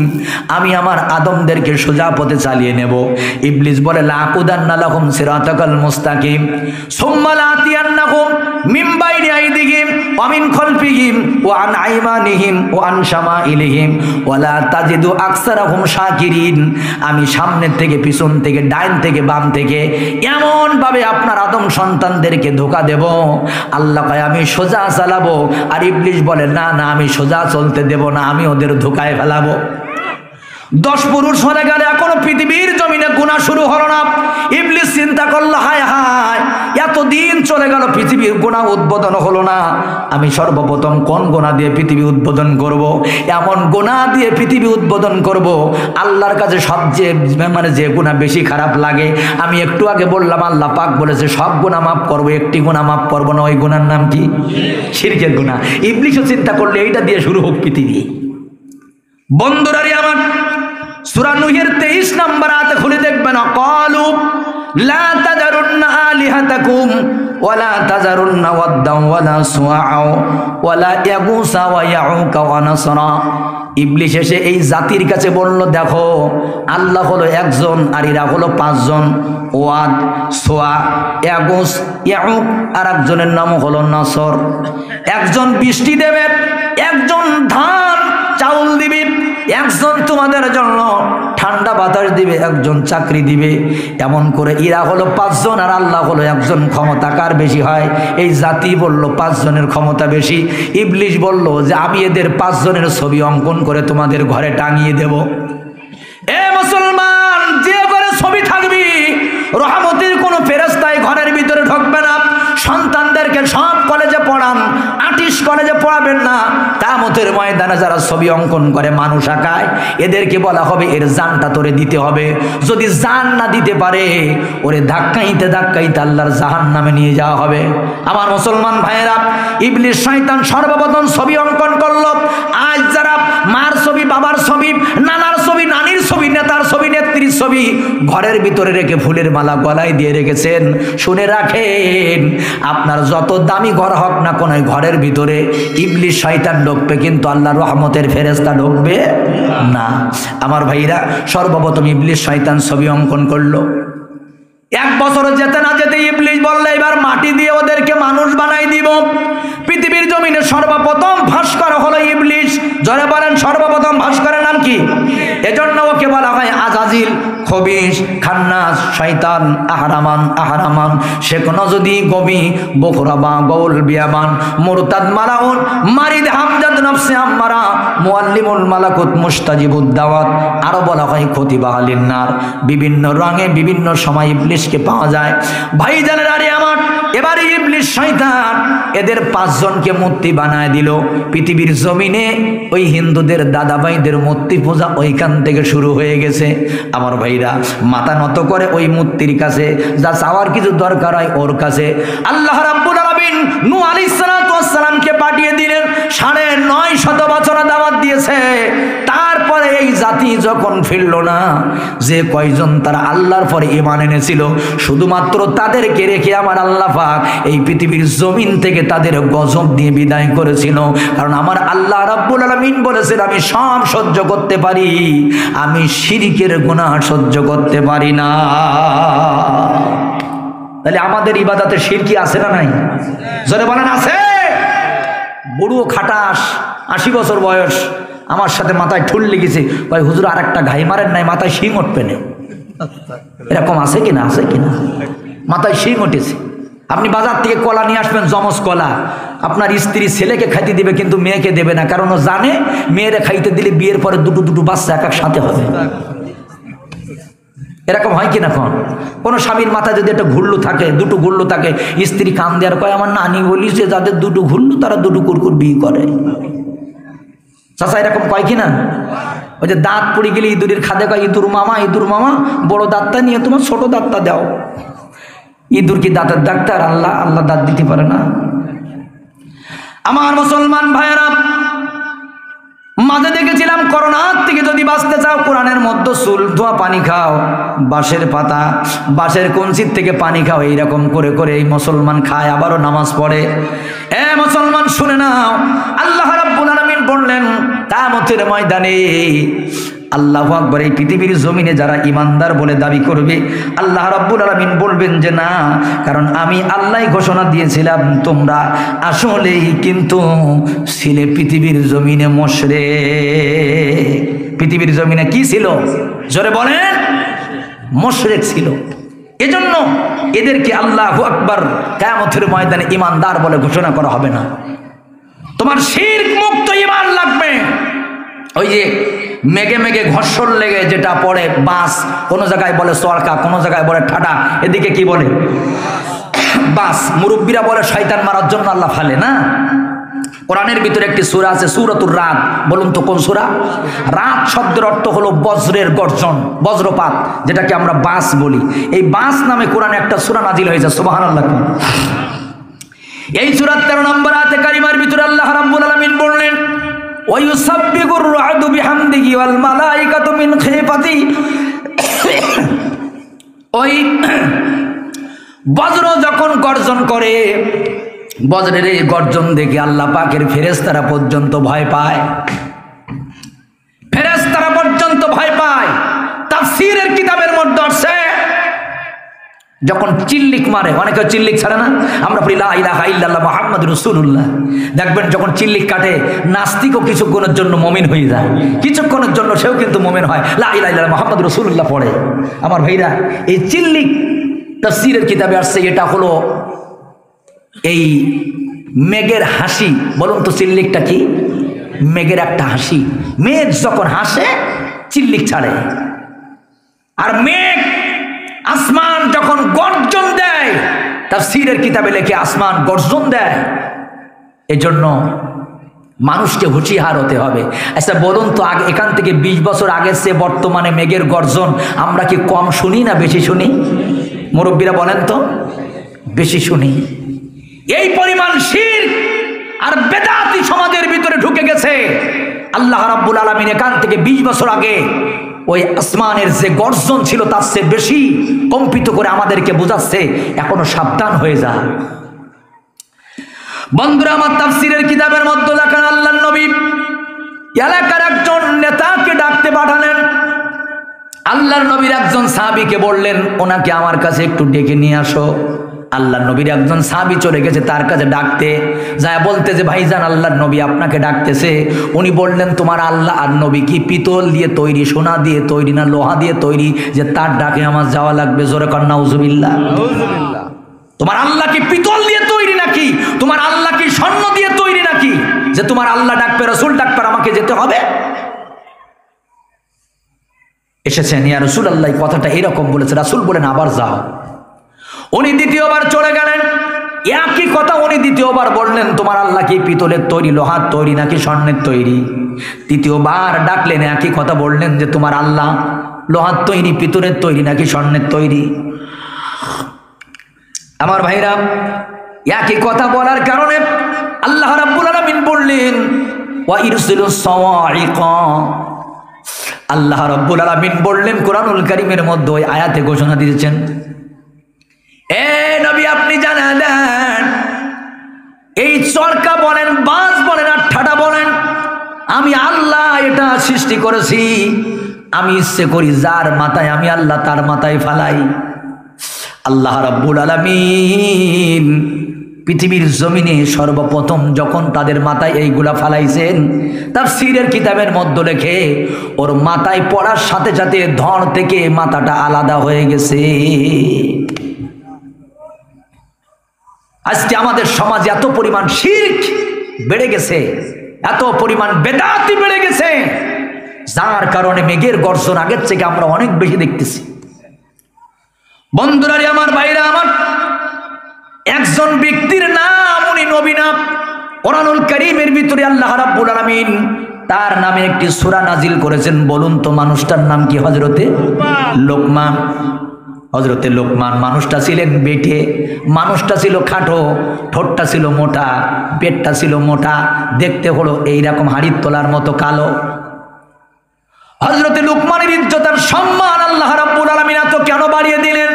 আমি আমার আদমদেরকে সোজা পথে চালিয়ে নেব। ইবলিস বলে, লাকুদান্না লাহুম সিরাতাকাল মুস্তাকিম, সুম্মা হুম মিন বাইনি আইদিহিম ওয়া মিন খালফিহিম ওয়া আন আইমানিহিম ওয়া আন শামাইলিহিম ওয়া লা তাজিদু আকসারাহুম শাকিরিন। আমি সামনের থেকে, পিছন থেকে, ডাইন থেকে, বাম থেকে এমন ভাবে আপনার আদম সন্তানদেরকে ধোকা দেব। আল্লাহ কয়, আমি সোজা চালাবো। আর ইবলিশ বলে, না না, আমি সোজা চলতে দেব না, আমি ওদের ধোকায় ফেলাবো। দশ পুরুষ হয়ে গেলে, এখনও পৃথিবীর জমিনে গুণা শুরু হলো না। ইবলিস চিন্তা করল, হায় হায় এতদিন চলে গেল, পৃথিবীর গুণা উদ্বোধন হলো না আমি সর্বপ্রথম কোন গোনা দিয়ে পৃথিবী উদ্বোধন করব। এমন গোনা দিয়ে পৃথিবী উদ্বোধন করব। আল্লাহর কাছে সবচেয়ে মানে যে গুণা বেশি খারাপ লাগে আমি একটু আগে বললাম, আল্লাহ পাক বলেছে, সব গুণা মাফ করব, একটি গুণা মাফ করব না, ওই গুণার নাম কি শিরকের গুণা ইবলিশও চিন্তা করলে এইটা দিয়ে শুরু হোক পৃথিবী বন্ধুরারি আমার, সূরা নূহের 23 নম্বর আয়াতে খুলে দেখবেন কলু লা আলিহাতাকুম ওয়ালা তাজারুন্না ওয়াদ্দান ওয়ালা সুআআ ইবলিশ এসে এই জাতির কাছে বলল, দেখো, আল্লাহ হলো একজন আর হলো পাঁচজন। ওয়াদ, সোয়া ইয়াগুস ইয়াউক আর একজনের নাম হলো নাসর। একজন বৃষ্টি দেবে, একজন ধান চাউল দিবে একজন তোমাদের জন্য ঠান্ডা বাতাস দিবে, একজন চাকরি দিবে। এমন করে ইরা হলো পাঁচজন আর আল্লাহ হলো একজন ক্ষমতা। কার বেশি হয়? এই জাতি বলল পাঁচজনের ক্ষমতা বেশি। ইবলিশ বলল যে, আমি এদের পাঁচজনের ছবি অঙ্কন করে তোমাদের ঘরে টাঙিয়ে দেব। এ মুসলমান, যে ঘরে ছবি থাকবি, রহমতির কোনো ফেরস্তায় ঘরের ভিতরে ঢকবে না। সন্তানদেরকে সব কলেজে পড়ান আটিশ কলেজে পড়াবেন না। কামতের ময়দানে যারা ছবি অঙ্কন করে, মানুষ আঁকায়, এদেরকে বলা হবে, এর জানটা তোরে দিতে হবে। যদি জান না দিতে পারে, ওরে ধাক্কাইতে ধাক্কাইতে আল্লাহর জাহান নামে নিয়ে যাওয়া হবে। আমার মুসলমান ভাইয়েরা ইবলিশ শয়তান সর্বপ্রথম ছবি অঙ্কন করল। আজ যারা মার ছবি, বাবার ছবি, নানির ছবি নেতার ছবি নেত্রীর ছবি ঘরের ভিতরে রেখে ফুলের মালা গলায় দিয়ে রেখেছেন। শুনে রাখেন, আপনার যত দামি ঘর হোক না কোন ঘরের ভিতরে ইবলিশ শয়তান ঢুকবে, কিন্তু আল্লাহ রহমতের ফেরেস্তা ঢুকবে না। আমার ভাইরা, সর্বপ্রথম ইবলিশ শয়তান ছবি অঙ্কন করল। এক বছর যেতে না যেতে ইবলিশ বললে, এবার মাটি দিয়ে ওদেরকে মানুষ বানাই দিব। পৃথিবীর জমিনে সর্বপ্রথম ভাস্কর হলো ইবলিশ জনে বলেন, সর্বপ্রথম ভাস্করের নাম কি? এজন্য ওকে বলা হয় আজাজিল খবিস খান্নাস শৈতান আহারামান আহারামান। সে কোনো যদি গবি বখরাবা গৌল বিয়াবান, মুরতাদ মালাউন, মারিদ হামজাদ নফসে আম্মারা মুআল্লিমুল মালাকুত মুস্তাজিবুদ দাওয়াত। আরও বলা হয় ক্ষতিবাহালিন নার বিভিন্ন রঙে বিভিন্ন সময় ইবলিশকে পাওয়া যায়। ভাই জানেন আরে আমার এবারে ইবলিশ শয়তান। এদের পাঁচজনকে মূর্তি বানায় দিল। পৃথিবীর জমিনে ওই হিন্দুদের দাদাভাইদের মূর্তি পূজা ওইখান থেকে শুরু হয়ে গেছে। আমার ভাইরা, মাথা নত করে ওই মূর্তির কাছে, যা চাওয়ার কিছু দরকার হয় ওর কাছে। আল্লাহ রাব্বুল আলামিন নূহ আলাইহিস সালামকে পাঠিয়ে দিলেন, সাড়ে নয় শত বছর দাওয়াত দিয়েছে। তারপরে এই জাতি যখন ফিরল না, যে কয়জন তারা আল্লাহর পরে ইমান এনেছিল, শুধুমাত্র তাদেরকে রেখে আমার আল্লাহ পাক এই পৃথিবীর জমিন থেকে তাদের গজব দিয়ে বিদায় করেছিল। কারণ আমার আল্লাহ রাব্বুল আলামিন বলেছেন, আমি সব সহ্য করতে পারি, আমি শিরিকের গুনাহ সহ্য করতে পারি না। তাহলে আমাদের ইবাদাতে শিরকি আছে না নাই? জোরে বলেন, আছে। বুড়ো খাটাস, আশি বছর বয়স, আমার সাথে মাথায় ঠুল লেগেছে। ভাই হুজুর আর একটা ঘাই মারেন নাই, মাথায় শিং উঠবে এরকম আছে কিনা? আছে কিনা? মাথায় শিং উঠেছে। আপনি বাজার থেকে কলা নিয়ে আসবেন জমস কলা। আপনার স্ত্রী ছেলেকে খাইতে দিবে কিন্তু মেয়েকে দেবে না, কারণ ও জানে মেয়েরা খাইতে দিলে বিয়ের পরে দুটো দুটো বাচ্চা এক এক সাথে হবে। এরকম হয় কিনা কোন? কোনো স্বামীর মাথায় যদি একটা ঘুরলু থাকে, দুটো ঘুরলু থাকে, স্ত্রী কান দেওয়ার কয়, আমার নানি বলিস যে যাদের দুটো ঘুরলু তারা দুটো কুরকুর বিয়ে করে। চাষা এরকম কয় কিনা? ওই যে দাঁত পড়ে গেলে ইঁদুরের খাদে কয়, ইঁদুর মামা ইঁদুর মামা, বড় দাঁতটা নিয়ে তোমার ছোট দাঁতটা দাও। ইঁদুর কি দাঁতের ডাক্তার? আল্লাহ আল্লাহ দাঁত দিতে পারে না। আমার মুসলমান ভাইয়েরা, মাঝে দেখেছিলাম করোনার থেকে যদি বাঁচতে চাও, কোরআনের মধ্যে চুল, ধোয়া পানি খাও, বাঁশের পাতা, বাঁশের কঞ্চির থেকে পানি খাও, এইরকম করে করে এই মুসলমান খায়, আবারও নামাজ পড়ে। এ মুসলমান, শুনে নাও, আল্লাহ রাব্বুল আলামিন বললেন কামতের ময়দানে আল্লাহ আকবর, এই পৃথিবীর জমিনে যারা ইমানদার বলে দাবি করবে, আল্লাহ রাব্বুল আলামিন বলবেন যে না, কারণ আমি আল্লাহ ঘোষণা দিয়েছিলাম, তোমরা আসলেই কিন্তু ছিলে পৃথিবীর জমিনে মশরে পৃথিবীর জমিনে কি ছিল? জোরে বলেন, মশরেক ছিল। এজন্য এদেরকে আল্লাহ আকবর কেমথের ময়দানে ইমানদার বলে ঘোষণা করা হবে না। তোমার শির মুক্ত ইমান লাগবে। ওই যে মেঘে মেঘে ঘর্ষণ লেগে যেটা পড়ে বাস কোনো জায়গায় বলে সরকা কোনো জায়গায় বলে ঠাটা এদিকে কি বলে? বাস মুরব্বীরা বলে শয়তান মারার জন্য আল্লাহ ফালে, না? কোরআনের ভিতরে একটি সুরা আছে, সুরতুর রাত। বলুন তো কোন সুরা? রাত শব্দের অর্থ হলো বজ্রের গর্জন, বজ্রপাত, যেটাকে আমরা বাস বলি। এই বাস নামে কোরআনে একটা সুরা নাজিল হয়েছে সুবাহান আল্লাহ এই সুরাত তেরো নম্বর আতে কারিমার ভিতরে আল্লাহ রাব্বুল আলামিন বললেন ওয়ায়ুসাব্বিগুর রাদু বিহামদিহি ওয়াল মালাইকাতু মিন খিফাতি। ওই বজ্র যখন গর্জন করে, বজ্রের এই গর্জন দেখে আল্লাহ পাকের ফেরেশতারা পর্যন্ত ভয় পায়। ফেরেশতারা পর্যন্ত ভয় পায়। তাফসীরের কিতাবের মধ্যে আছে যখন চিল্লিক মারে অনেকে চিল্লিক ছাড়ে না। আমরা বলি লা ইলাহা ইল্লাল্লাহ মুহাম্মাদ রাসূলুল্লাহ। দেখবেন যখন চিল্লিক কাটে, নাস্তিকও কিছুক্ষণের জন্য মমিন হয়ে যায়। কিছুক্ষণের জন্য সেও কিন্তু মমিন হয়। লা ইলাহা ইল্লাল্লাহ মুহাম্মাদ রাসূলুল্লাহ পড়ে। আমার ভাইরা, এই চিল্লিক তাফসীরের কিতাবে আসছে, এটা হলো এই মেঘের হাসি। বলুন তো, চিল্লিকটা কি? মেঘের একটা হাসি। মেঘ যখন হাসে, চিল্লিক ছাড়ে। আর মেঘ আসমান যখন গর্জন দেয় তার সিরের কিতাবে লেখে আসমান গর্জন দেয়। এজন্য মানুষকে হুঁশিয়ার হতে হবে। আচ্ছা বলুন তো, আগে এখান থেকে ২০ বছর আগের সে বর্তমানে মেঘের গর্জন, আমরা কি কম শুনি না বেশি শুনি? মুরব্বীরা বলেন তো, বেশি শুনি। এই পরিমাণ শির আর বেদাতি সমাজের ভিতরে ঢুকে গেছে। আল্লাহ রাব্বুল আলমিন এখান থেকে ২০ বছর আগে ওই আসমানের যে গর্জন ছিল তার চেয়ে বেশি কম্পিত করে আমাদেরকে বোঝাচ্ছে, এখনও সাবধান হয়ে যা। বন্ধুরা, আমার তাফসিরের কিতাবের মধ্যে লেখান আল্লাহ নবী এলাকার একজন নেতাকে ডাকতে পাঠালেন। আল্লাহর নবীর একজন সাহাবিকে বললেন, ওনাকে আমার কাছে একটু ডেকে নিয়ে আসো। আল্লাহ নবীর একজন সাহাবি চলে গেছে তার কাছে ডাকতে যায় বলতে যে ভাইজান আল্লাহর নবী আপনাকে ডাকতেছে। উনি বললেন তোমার আল্লাহ আর নবী কি পিতল দিয়ে তৈরি সোনা দিয়ে তৈরি না লোহা দিয়ে তৈরি? যে তার ডাকে আমার যাওয়া লাগবে জোরে কন্যা উজুবিল্লা তোমার আল্লাহ কি পিতল দিয়ে তৈরি নাকি? তোমার আল্লাহ কি স্বর্ণ দিয়ে তৈরি নাকি? যে তোমার আল্লাহ ডাকবে রসুল ডাকবে আমাকে যেতে হবে? এসেছেন ইয়া রসুল আল্লাহ কথাটা এরকম বলেছে রাসুল বলেন আবার যাও। উনি দ্বিতীয়বার চলে গেলেন। একই কথা উনি দ্বিতীয়বার বললেন, তোমার আল্লাহ কি পিতলের তৈরি, লোহার তৈরি নাকি স্বর্ণের তৈরি? তৃতীয়বার ডাকলেন, একই কথা বললেন যে, তোমার আল্লাহ লোহার তৈরি, পিতলের তৈরি নাকি স্বর্ণের তৈরি? আমার ভাইরা, একই কথা বলার কারণে আল্লাহ রাব্বুল আলামিন বললেন আল্লাহ রাব্বুল আলামিন বললেন, কোরআনুল কারীমের মধ্যে ওই আয়াতে ঘোষণা দিয়েছেন নবী, আপনি জানা দেন। এই চরকা বলেন বাস বলেন আর ঠাটা বলেন, আমি আল্লাহ এটা সৃষ্টি করেছি। আমি ইচ্ছে করি যার মাথায়, আমি আল্লাহ তার মাথায় ফালাই। আল্লাহ রাব্বুল আলামিন পৃথিবীর জমিনে সর্বপ্রথম যখন তাদের মাথায় এইগুলা ফালাইছেন, তার সিরের কিতাবের মধ্যে লেখে ওর মাথায় পড়ার সাথে সাথে ধর থেকে মাথাটা আলাদা হয়ে গেছে। আজকে আমাদের সমাজে এত পরিমাণ শির্ক বেড়ে গেছে, এত পরিমাণ বেদাতি বেড়ে গেছে, যার কারণে মেঘের গর্জন আগের থেকে আমরা অনেক বেশি দেখতেছি। বন্ধুরারে, আমার বাইরে আমার একজন ব্যক্তির নাম উনি নবীনা কোরআনুল করিমের ভিতরে আল্লাহ রাব্বুল আলামিন তার নামে একটি সূরা নাজিল করেছেন। বলুন তো, মানুষটার নাম কি হযরতে লোকমান হজরতে লোকমান, মানুষটা ছিলেন বেটে, মানুষটা ছিল খাটো, ঠোঁটটা ছিল মোটা, পেটটা ছিল মোটা, দেখতে হলো এইরকম হাড়ির তোলার মতো কালো। হজরতে লুকমানের ইজ্জত আর সম্মান আল্লাহ রাব্বুল আলামিন এত কেন বাড়িয়ে দিলেন?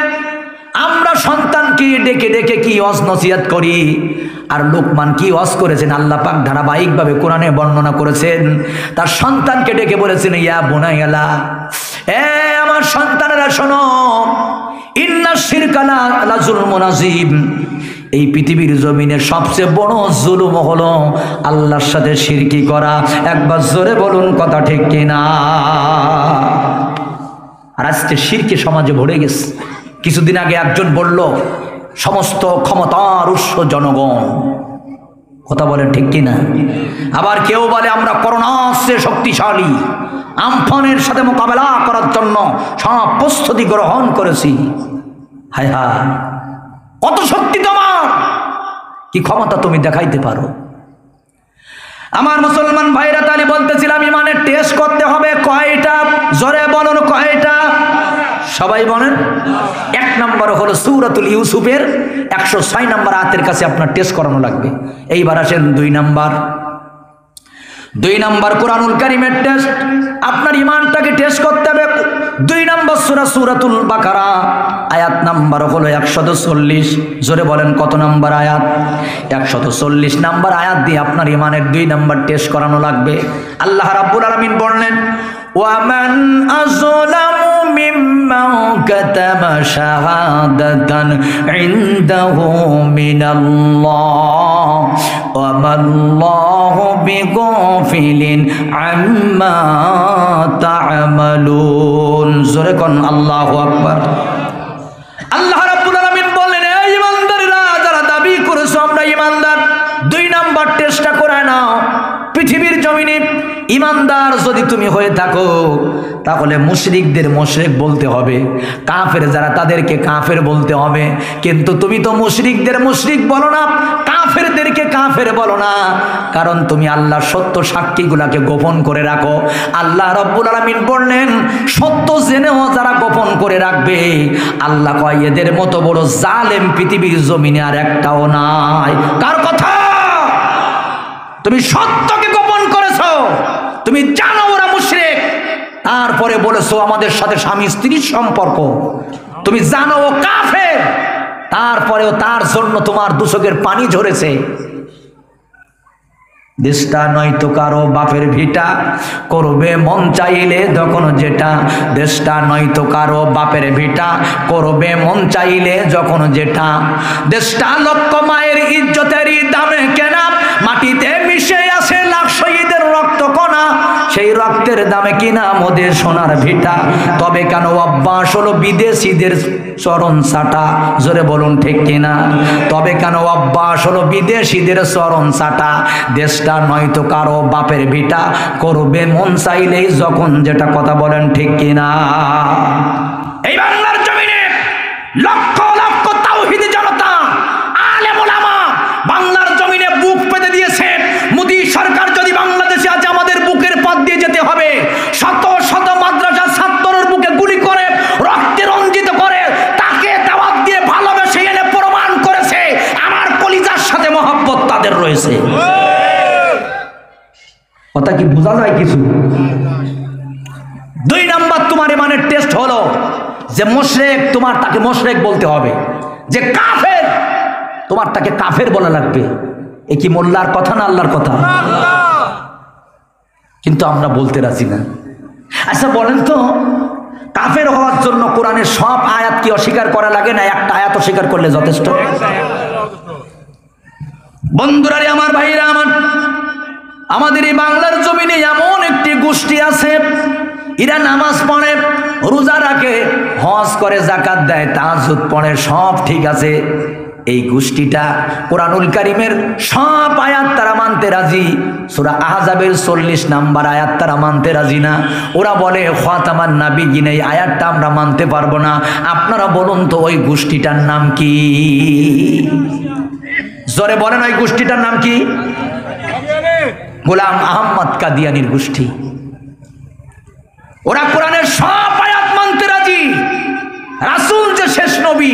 আমরা সন্তানকে ডেকে ডেকে কি অস নসিহত করি? আর লোকমান কি অস করেছেন? আল্লাহ পাক ধারাবাহিকভাবে কোরআনে বর্ণনা করেছেন। তার সন্তানকে ডেকে বলেছেন, ইয়া বোনাইয়ালা এ আমার সন্তানেরা শোনো ইন্না শিরকালা লাজুল মুনাজিব এই পৃথিবীর জমিনে সবচেয়ে বড় জুলুম হলো আল্লাহর সাথে শিরকি করা। একবার জোরে বলুন কথা ঠিক কিনা? আর আজকে শিরকে সমাজে ভরে গেছে। কিছুদিন আগে একজন বলল, সমস্ত ক্ষমতার উৎস জনগণ। কথা বলেন ঠিক কিনা? আবার কেউ বলে, আমরা করোনাশ্রে শক্তিশালী। আমফানের সাথে মোকাবেলা করার জন্য সব প্রস্তুতি গ্রহণ করেছি। হায় হায়, কত শক্তি তোমার! কি ক্ষমতা তুমি দেখাইতে পারো? আমার মুসলমান ভাইরা তালি বলতেছিলাম, ইমানের টেস্ট করতে হবে কয়টা? জোরে বলুন কয়টা? সবাই বলেন, এক নম্বর হলো সৌরাতুল ইউসুফের, একশো ছয় নম্বর হাতের কাছে আপনার টেস্ট করানো লাগবে। এইবার আসেন দুই নাম্বার। দুই নাম্বার কোরআনুল কারিমের টেস্ট আপনার ইমানটাকে টেস্ট করতে হবে। দুই নাম্বার সুরা সুরাতুল বাকারা, আয়াত নাম্বার হলো একশত চল্লিশ। জোরে বলেন কত নাম্বার আয়াত? একশত চল্লিশ নাম্বার আয়াত দিয়ে আপনার ইমানের দুই নাম্বার টেস্ট করানো লাগবে। আল্লাহ রাব্বুল আলামিন বললেন ওয়ামান আযলামু মিম্মান কাতামা শাহাদাতান ইনদাহু মিনাল্লাহ। ওয়ামাল্লাহু বিগাফিলিন আম্মা তা'মালুন জোরে কোন আল্লাহু আকবার। আল্লাহ রাব্বুল আলামিন বললেন এই ইমানদাররা, যারা দাবি করেছ আমরা ইমানদার, দুই নাম্বার টেস্টটা করে নাও। পৃথিবীর জমিনে ইমানদার যদি তুমি হয়ে থাকো, তাহলে মুশরিকদের মুশরিক বলতে হবে। কাফের যারা তাদেরকে কাফের বলতে হবে। কিন্তু তুমি তো মুশরিকদের মুশরিক বলো না, কাফেরদেরকে কাফের বলো না। কারণ তুমি আল্লাহর সত্য সাক্ষীগুলাকে গোপন করে রাখো। আল্লাহ রব্বুল আলামিন বললেন, সত্য জেনেও যারা গোপন করে রাখবে, আল্লাহ কয়, এদের মতো বড় জালেম পৃথিবীর জমিনে আর একটাও নাই। কার কথা? তুমি সত্যকে তুমি জানো ওরা মুশরিক। তারপরে বলেছ, আমাদের সাথে স্বামী স্ত্রীর সম্পর্ক। তুমি জানো ও কাফের। তারপরেও তার জন্য তোমার দুচকের পানি ঝরেছে। দেশটা নয়তো কারও বাপের ভিটা। করবে মন চাইলে যখন যেটা। দেশটা নয়তো কারও বাপের ভিটা। করবে মন চাইলে যখন যেটা। দেশটা লক্ষ মায়ের ইজ্জতেরই দামে কেনা। মাটিতে মিশে আসে লাখ কণা সেই রক্তের দামে কিনা মোদের সোনার ভিটা। তবে কেন অভ্যাস হলো বিদেশিদের চরণ সাটা জোরে বলুন ঠিক কিনা? তবে কেন অভ্যাস হলো বিদেশিদের চরণ সাটা দেশটা নয়তো কারও বাপের ভিটা। করবে মন চাইলেই যখন যেটা কথা বলেন ঠিক কিনা। এই বাংলার জমিনে লক্ষ লক্ষ তাওহিদি জনতা আলেম ওলামা বাংলার জমিনে বুক পেতে দিয়েছে মোদী সরকার যদি বাংলাদেশে আছে আমাদের বুকের পথ হবে শত শত মাদ্রাসা ছাত্রর বুকে গুলি করে, রক্তে রঞ্জিত করে, তাকে দাওয়াত দিয়ে ভালোবেসে এনে প্রমাণ করেছে, আমার কলিজার সাথে মহব্বত তাদের রয়েছে। কথা কি বোঝা যায় কিছু? দুই নাম্বার তোমার ইমানের টেস্ট হলো যে মোশরেক তোমার তাকে মোশরেক বলতে হবে, যে কাফের তোমার তাকে কাফের বলা লাগবে। এ কি মোল্লার কথা না আল্লাহর কথা? কিন্তু আমরা বলতে রাজি না। আচ্ছা বলেন তো, কাফের হওয়ার জন্য কোরআনের সব আয়াত কি অস্বীকার করা লাগে না? একটা আয়াত অস্বীকার করলে যথেষ্ট। বন্ধুরারে আমার ভাইরা, আমার, আমাদের এই বাংলার জমিনে এমন একটি গোষ্ঠী আছে, এরা নামাজ পড়ে, রোজা রাখে, হজ করে, জাকাত দেয় তাজুদ পড়ে, সব ঠিক আছে। এই গোষ্ঠীটা কোরআনুল কারিমের সব আয়াত তারা মানতে রাজি। সুরা আহজাবের চল্লিশ নাম্বার আয়াত তারা মানতে রাজি না। ওরা বলে, খাতামান নাবি গিনে এই আয়াতটা আমরা মানতে পারব না। আপনারা বলুন তো, ওই গোষ্ঠীটার নাম কি? জোরে বলেন, ওই গোষ্ঠীটার নাম কি? গোলাম আহম্মদ কাদিয়ানির গোষ্ঠী। ওরা কোরআনের সব আয়াত মানতে রাজি। রাসুল যে শেষ নবী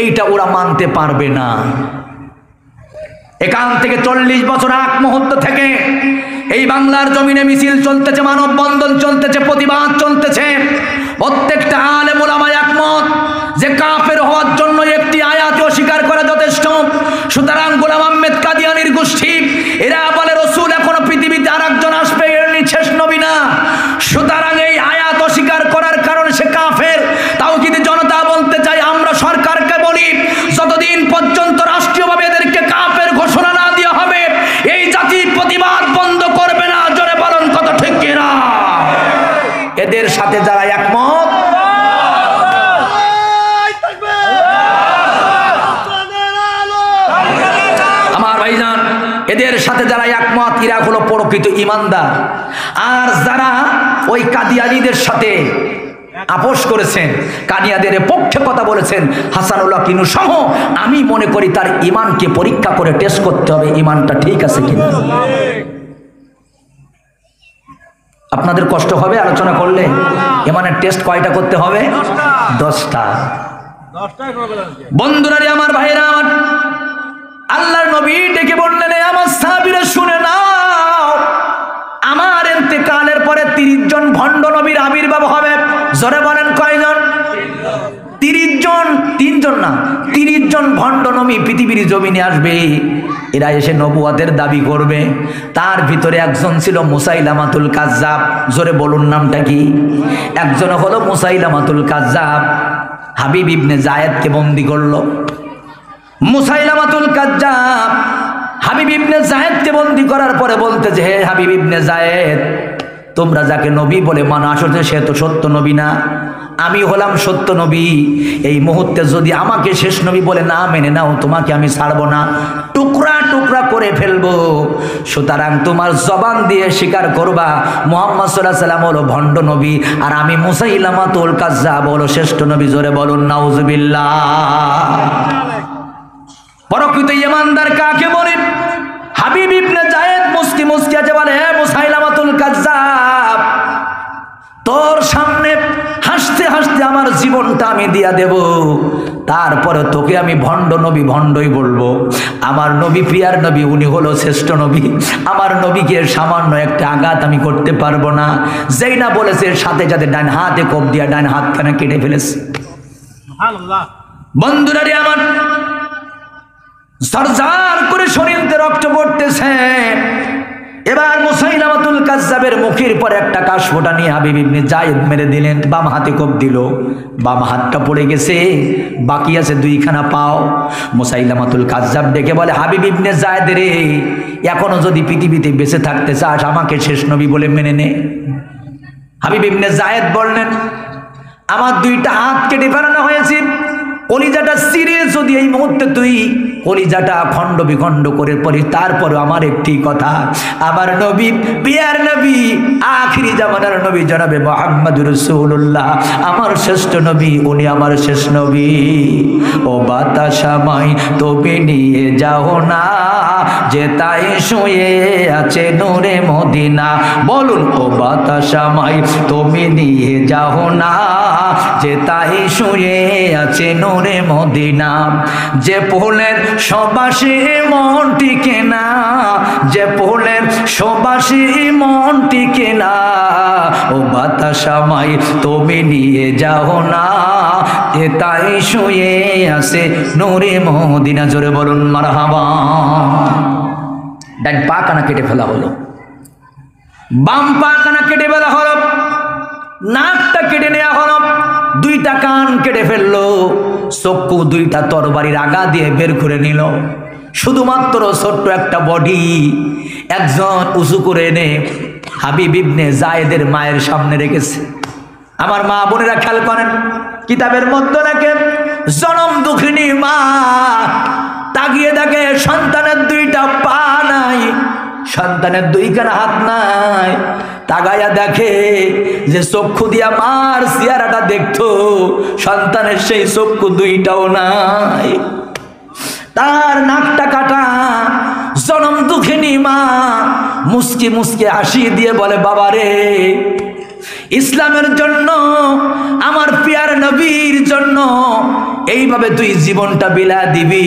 এইটা ওরা মানতে পারবে না। এখান থেকে চল্লিশ বছর আগ মুহূর্ত থেকে এই বাংলার জমিনে মিছিল চলতেছে, মানববন্ধন চলতেছে, প্রতিবাদ চলতেছে। প্রত্যেকটা আলে মোলামায় একমত যে কাফের হওয়ার জন্য একটি আয়াতে অস্বীকার করা যথেষ্ট। সুতরাং গোলাম আহমেদ কাদিয়ানির গোষ্ঠী, এরা বলে রসুল এখনও পৃথিবীতে আর একজন আসবে এর শেষ নবী না সুতরাং এই আয়াত অস্বীকার করার কারণে সে কাফের তাও যদি জনতা বলতে চাই আমরা সরকারকে বলি যতদিন পর্যন্ত রাষ্ট্রীয়ভাবে এদেরকে কাফের ঘোষণা না দেওয়া হবে এই জাতি প্রতিবাদ বন্ধ করবে না জোরে পালন কত ঠিক কিনা এদের সাথে যারা একমত আমার ভাইজান সাথে যারা একমত ইরা হলো প্রকৃত ইমানদার। আর যারা ওই কাদিয়ানিদের সাথে আপোষ করেছেন কানিয়াদের পক্ষে কথা বলেছেন হাসানুল্লাহ কিনু সহ আমি মনে করি তার ইমানকে পরীক্ষা করে টেস্ট করতে হবে ইমানটা ঠিক আছে কিনা। আপনাদের কষ্ট হবে আলোচনা করলে? ইমানের টেস্ট কয়টা করতে হবে? দশটা। বন্ধুরা আমার ভাইরা আমার আল্লাহর নবী ডেকে বললেন আমার সাহাবীরা, শুনে নাও। আমার এতেকালের পরে তিরিশ জন ভণ্ড নবীর আবির্ভাব হবে। জোরে বলেন কয়জন? তিরিশ জন? তিনজন না, তিরিশ জন ভণ্ড নবী পৃথিবীর জমিনে আসবে। এরা এসে নবুয়াদের দাবি করবে। তার ভিতরে একজন ছিল মুসাইলামাতুল কাজ্জাব। জোরে বলুন নামটা কি? একজন হলো মুসাইলামাতুল কাজ্জাব। হাবিব ইবনে জায়েদকে বন্দি করল। মুসাইলামাতুল কাজ্জাব হাবিব ইবনে জায়েদকে বন্দি করার পরে বলতেছে হে হাবিব ইবনে জায়েদ, তোমরা যাকে নবী বলে মানো আসলে সে তো সত্য নবী না। আমি হলাম সত্য নবী। এই মুহূর্তে যদি আমাকে শেষ নবী বলে না মেনে নাও, তোমাকে আমি ছাড়বো না। টুকরা টুকরা করে ফেলব। সুতরাং তোমার জবান দিয়ে স্বীকার করবা, মোহাম্মদ সাল্লাহ সাল্লাম হলো ভণ্ড নবী, আর আমি মুসাইলামাতুল কাজ্জাব হলো শ্রেষ্ঠ নবী। জোরে বলুন, নাউজুবিল্লাহ। প্রকৃত ইমানদার কাকে বলে? হাবিব ইবনে জায়েদ মুস্কি মুস্কি আছে বলে হে মুসাইলামাতুল কাজ্জাব তোর সামনে হাসতে হাসতে আমার জীবনটা আমি দিয়া দেব। তারপরে তোকে আমি ভণ্ড নবী ভণ্ডই বলব। আমার নবী প্রিয়ার নবী উনি হলো শ্রেষ্ঠ নবী। আমার নবীকে সামান্য একটা আঘাত আমি করতে পারব না। যেই না বলেছে সাথে সাথে ডান হাতে কোপ দিয়া ডান হাতখানা কেটে ফেলেছে। বন্ধুরা রে আমার সরজার করে শরীরতে রক্ত পড়তেছে। এবার মুসাইলামাতুল কাজ্জাবের মুখের পর একটা কাশ ফোটা নিয়ে হাবিব ইবনে জায়েদ মেরে দিলেন, বাম হাতে কোপ দিল। বাম হাতটা পড়ে গেছে, বাকি আছে দুইখানা পাও। মুসাইলামাতুল কাজ্জাব ডেকে বলে, হাবিব ইবনে জায়েদ রে, এখনও যদি পৃথিবীতে বেঁচে থাকতে চাস, আমাকে শেষ নবী বলে মেনে নে। হাবিব ইবনে জায়েদ বললেন, আমার দুইটা হাত কেটে ফেলানো হয়েছে। কলিজাটা সিরে যদি এই মুহূর্তে তুই কলিজাটা খণ্ড বিখণ্ড করে পড়ি তারপর আমার একটি কথা, আমার নবী বিয়ার নবী, আখিরি জামানার নবী জনাবে মোহাম্মদ রসুল্লাহ আমার শ্রেষ্ঠ নবী, উনি আমার শেষ নবী। ও বাতাসামাই তবে নিয়ে যাও না, যে তাই শুয়ে আছে নূরে মদিনা। বলুন, ও বাতাসামাই তুমি নিয়ে যাও না, যে তাই শুয়ে আছে নূরে মদিনা, যে পোলের সবাসী মন টিকে না, যে পোলের সবাসী মন টিকে না, ও বাতাসামাই তুমি নিয়ে যাও না যে তাই শুয়ে আছে নূরে মদিনা। জোরে বলুন, মারহাবা। ডান পা কানা কেটে ফেলা হলো। বাম পা কানা কেটে ফেলা হলো। নাকটা কেটে নেওয়া হলো দুইটা কান কেটে ফেলল, চক্ষু দুইটা তরবারির আগা দিয়ে বের করে নিল। শুধুমাত্র ছোট্ট একটা বডি, একজন উঁচু করে এনে হাবিব ইবনে জায়েদের মায়ের সামনে রেখেছে। আমার মা বোনেরা খেয়াল করেন, কিতাবের মধ্যে রেখে জনম দুঃখিনী মা, তাকিয়ে দেখে সন্তানের দুইটা পা নাই। সন্তানের দুইখানা হাত নাই। তাগায়া দেখে যে চক্ষু দিয়া মার চেহারাটা দেখতো, সন্তানের সেই চক্ষু দুইটাও নাই। তার নাকটা কাটা, জনম দুঃখিনী মা মুসকি মুসকি হাসি দিয়ে বলে, বাবা রে, ইসলামের জন্য, আমার পিয়ার নবীর জন্য এইভাবে তুই জীবনটা বিলা দিবি।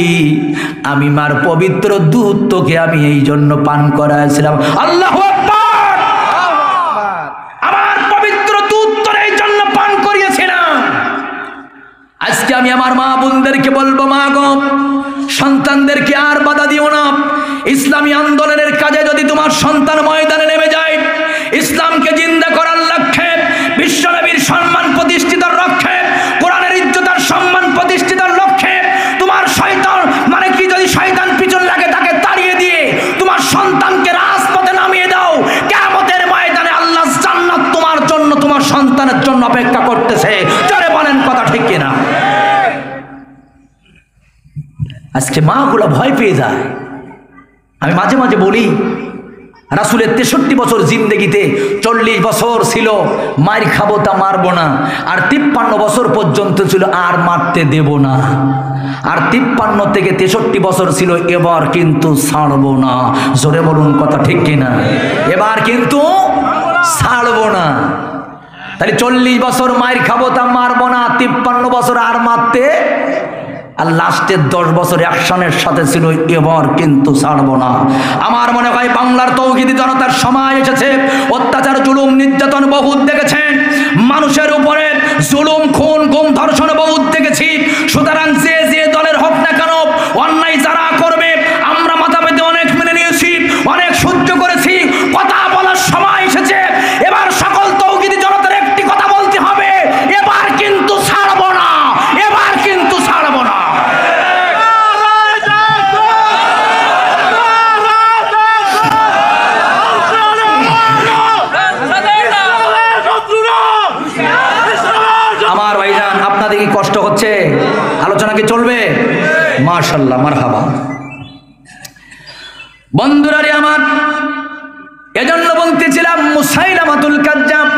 আমি মার পবিত্র দুধ আমি এই জন্য পান করাছিলাম আল্লাহ! আমার পবিত্র এই জন্য পান করিয়েছিলাম। আজকে আমি আমার মা বোনদেরকে বলব, মা গো, সন্তানদেরকে আর বাধা দিও না। ইসলামী আন্দোলনের কাজে যদি তোমার সন্তান ময়দানে নেমে যায়, ইসলামকে সন্তানের জন্য অপেক্ষা করতেছে। চলে বলেন কথা ঠিক কিনা? আজকে মাগুলো ভয় পেয়ে যায়। আমি মাঝে মাঝে বলি, রাসুলের তেষট্টি বছর জিন্দেগিতে চল্লিশ বছর ছিল মার খাব তা মারবো না, আর তিপ্পান্ন বছর পর্যন্ত ছিল, আর মারতে দেব না। আর তিপ্পান্ন থেকে তেষট্টি বছর ছিল, এবার কিন্তু ছাড়বো না। জোরে বলুন কথা ঠিক কিনা? এবার কিন্তু ছাড়বো না। তাহলে চল্লিশ বছর মায়ের খাব তা মারবো না, তিপ্পান্ন বছর আর মারতে। আর লাস্টের দশ বছর অ্যাকশনের সাথে ছিল, এবার কিন্তু ছাড়বো না। আমার মনে হয় বাংলার তৌকিদি জনতার সময় এসেছে। অত্যাচার, জুলুম, নির্যাতন বহুত দেখেছেন। মানুষের উপরে জুলুম, খুন, গুম, ধর্ষণ বহুত দেখেছি। সুতরাং যে যে দলের হোক না কেন অন্যায় যারা করবে আমরা মাথা পেতে অনেক মেনে নিয়েছি অনেক সহ্য করেছি কথা বলার সময় এসেছে এবার সকল তৌহিদি জনতার একটি কথা বলতে হবে এবার কিন্তু ছাড়বো না এবার কিন্তু ছাড়বো না আমার ভাইজান আপনাদের কি কষ্ট হচ্ছে আলোচনা কি চলবে মাশাল্লাহ মারহাবা বন্ধুরা রে আমার এজন্য বলতেছিলাম মুসাইলামাতুল কাজ্জাব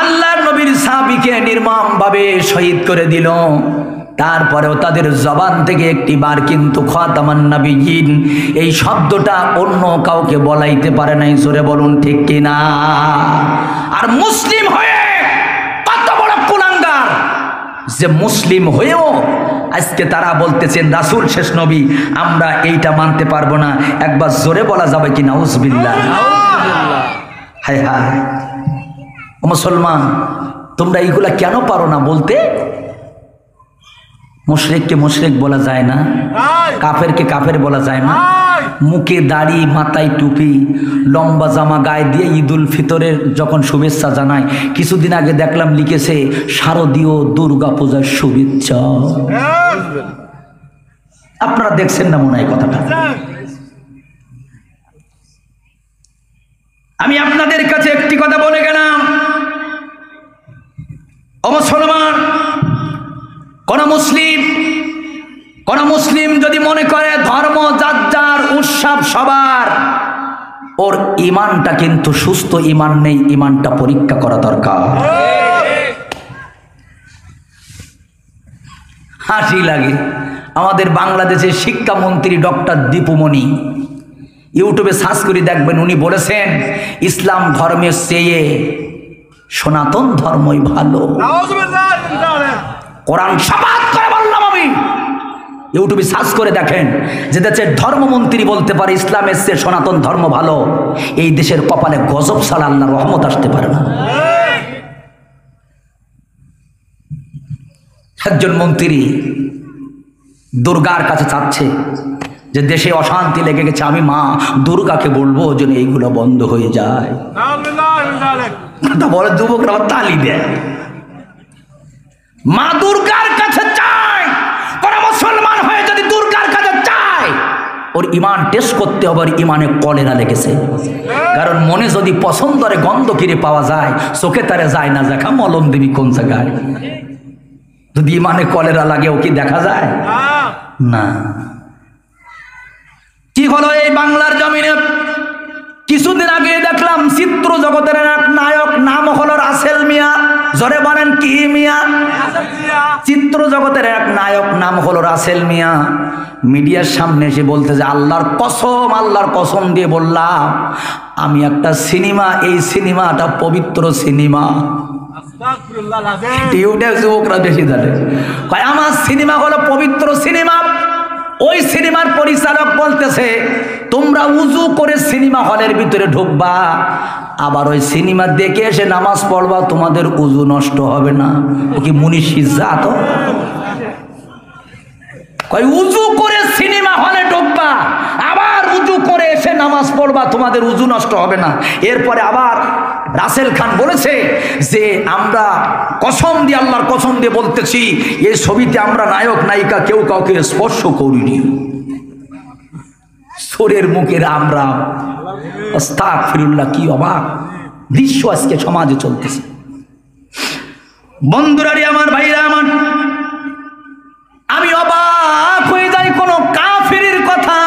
আল্লাহর নবীর সাহাবীকে নির্মম ভাবে শহীদ করে দিল। তারপরেও তাদের জবান থেকে একটি বার কিন্তু খাতামান নাবিয়িন এই শব্দটা অন্য কাউকে বলাইতে পারে নাই, জোরে বলুন ঠিক কিনা? আর মুসলিম হয়ে কত বড় যে মুসলিম হয়েও আজকে তারা বলতেছেন, রাসূল শেষ নবী, আমরা এইটা মানতে পারব না। একবার জোরে বলা যাবে কি নাউজবিল্লাহ হায় হায়। মুসলমান, তোমরা এইগুলা কেন পারো না বলতে? মুশরেককে মুশরেক বলা যায় না কাফেরকে কাফের বলা যায় না। মুখে দাড়ি মাথায় টুপি লম্বা জামা গায়ে দিয়ে ঈদুল ফিতরের যখন শুভেচ্ছা জানায় কিছুদিন আগে দেখলাম লিখেছে শারদীয় দুর্গা পূজার শুভেচ্ছা। আপনারা দেখছেন না মনে হয় কথাটা? আমি আপনাদের কাছে একটি কথা বলে গেলাম। ও মুসলমান কোন মুসলিম কোন মুসলিম যদি মনে করে ধর্ম যার যার উৎসব, সবার, ওর ইমানটা কিন্তু সুস্থ ইমান নেই, ইমানটা পরীক্ষা করা দরকার। হাসি লাগে। আমাদের বাংলাদেশের শিক্ষামন্ত্রী ডক্টর দীপুমণি ইউটিউবে সার্চ করে দেখবেন, উনি বলেছেন, ইসলাম ধর্মের চেয়ে সনাতন ধর্মই ভালো। কোরআন সাবাদ করে বললাম আমি। ইউটিউবে সার্চ করে দেখেন যে দেশের ধর্মমন্ত্রী বলতে পারে ইসলামের চেয়ে সনাতন ধর্ম ভালো। এই দেশের কপালে গজব ছাড়া আল্লাহ রহমত আসতে পারে না। একজন মন্ত্রী দুর্গার কাছে চাচ্ছে যে দেশে অশান্তি লেগে গেছে আমি মা দুর্গাকে বলব যেন এইগুলো বন্ধ হয়ে যায়। বলে যুবকরা তালি দেয়। মা দুর্গার কাছে চায়। কোন মুসলমান হয়ে যদি দুর্গার কাছে চায়, ওর ইমান টেস্ট করতে হবে, ওর ইমানে কলেরা লেগেছে। কারণ মনে যদি পছন্দরে গন্ধ কিরে পাওয়া যায়, চোখে তারে যায় না, দেখা মলম দেবী কোন জায়গায়? যদি ইমানে কলেরা লাগে, ও কি দেখা যায়? না। কি হলো এই বাংলার জমিনে? কিছুদিন আগে দেখলাম চিত্র জগতের এক নায়ক, নাম হলো রাসেল মিয়া। জরে বলেন কি মিয়া? চিত্র জগতের এক নায়ক নাম হলো রাসেল মিয়া। মিডিয়ার সামনে এসে বলতে যে আল্লাহর কসম আল্লাহর কসম দিয়ে বললাম আমি একটা সিনেমা এই সিনেমাটা পবিত্র সিনেমা। যুবকরা বেশি জানে। আমার সিনেমা হলো পবিত্র সিনেমা। ওই সিনেমার পরিচালক বলতেছে, তোমরা উজু করে সিনেমা হলের ভিতরে ঢুকবা, আবার ওই সিনেমা দেখে এসে নামাজ পড়বা, তোমাদের উজু নষ্ট হবে না। ও কি মুনিশ জাত উজু করে সিনেমা হলে ঢুকবা, আবার উজু করে এসে নামাজ পড়বা, তোমাদের উজু নষ্ট হবে না। এরপরে আবার রাসেল খান বলেছে যে আমরা কসম দিয়ে আল্লাহর কসম দিয়ে বলতেছি এই ছবিতে আমরা নায়ক, নায়িকা কেউ কাউকে স্পর্শ করিনি। সোরের মুখের আমরা অস্তাক ফিরুল্লাহ কি অবাক। দৃশ্য আজকে সমাজে চলতেছে। বন্ধুরারি আমার ভাইরা আমার, আমি অবাক হয়ে যাই কোনো কাফিরের কথা।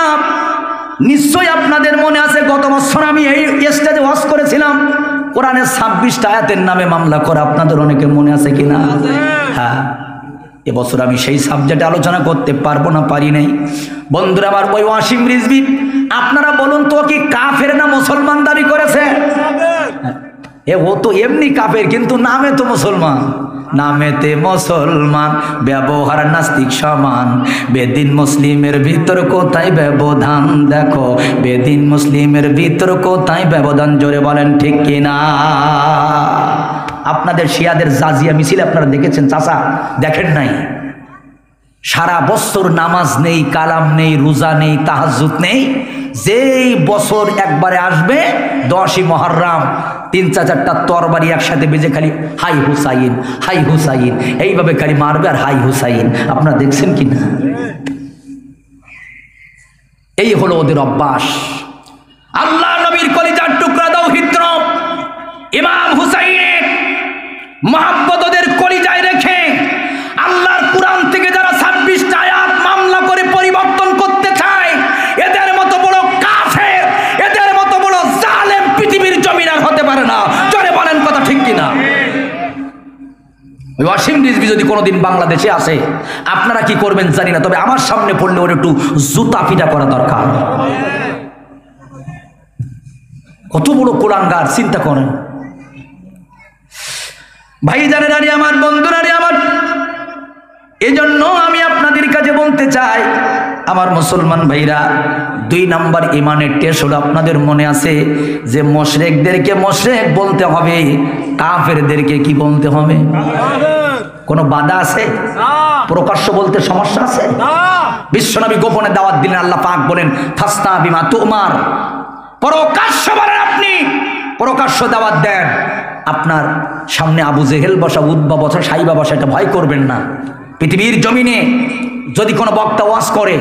নিশ্চয়ই আপনাদের মনে আছে, গত বছর আমি এই স্টেজে ওয়াজ করেছিলাম। কোরআনের ছাব্বিশটা আয়াতের নামে মামলা করা আপনাদের অনেকে মনে আছে কিনা? হ্যাঁ। এবছর আমি সেই সাবজেক্টে আলোচনা করতে পারব না পারি নাই। বন্ধুরা আমার ওই ওয়াসিম রিজবি আপনারা বলুন তো কি কাফের না মুসলমান দাবি করেছে? এ, ও তো এমনি কাপের কিন্তু নামে তো মুসলমান। নামেতে মুসলমান, ব্যবহার নাস্তিক সমান। বেদিন মুসলিমের ভিতর কোথায় ব্যবধান? দেখো, বেদিন মুসলিমের ভিতর কোথায় ব্যবধান? জোরে বলেন, ঠিক কিনা আপনাদের শিয়াদের জাজিয়া মিছিল আপনারা দেখেছেন, চাচা? দেখেন নাই? সারা বছর নামাজ নেই, কালাম নেই, রোজা নেই তাহাজুত নেই। যেই বছর একবারে আসবে, দশই মহরম তিন চার চারটা তরবারি একসাথে বেজে খালি, হাই হুসাইন হাই হুসাইন। এইভাবে খালি মারবে আর, হাই হুসাইন। আপনারা দেখছেন কি না এই হলো ওদের অভ্যাস। আল্লাহ নবীর কলিজার টুকরা দাও হিদ্র ইমাম হুসাইনের মহাব্বত অসীম রিজবি যদি কোনোদিন বাংলাদেশে আসে, আপনারা কি করবেন জানি না, তবে আমার সামনে পড়লে ওর একটু জুতা পিটা করা দরকার। কত বড় কোরআনগার চিন্তা করেন। ভাই জানে নারী আমার বন্ধু নারী আমার, এজন্য আমি আপনাদের কাছে বলতে চাই আমার মুসলমান ভাইরা, দুই নাম্বার ইমানের টেস্ট হলো আপনাদের মনে আছে যে মশরেকদেরকে মশরেক বলতে হবে, কাফেরদেরকে কি বলতে হবে? কোনো বাধা আছে? প্রকাশ্য বলতে সমস্যা আছে? বিশ্বনবী গোপনে দাওয়াত দিলেন, আল্লাহ পাক বলেন, ফাস্তা বিমা তোমার। প্রকাশ্য বলেন আপনি, প্রকাশ্য দাওয়াত দেন। আপনার সামনে আবু জেহেল বসা, উদ্বা বসা, সাইবা বসা, এটা ভয় করবেন না। পৃথিবীর জমিনে যদি কোনো বক্তা ওয়াজ করে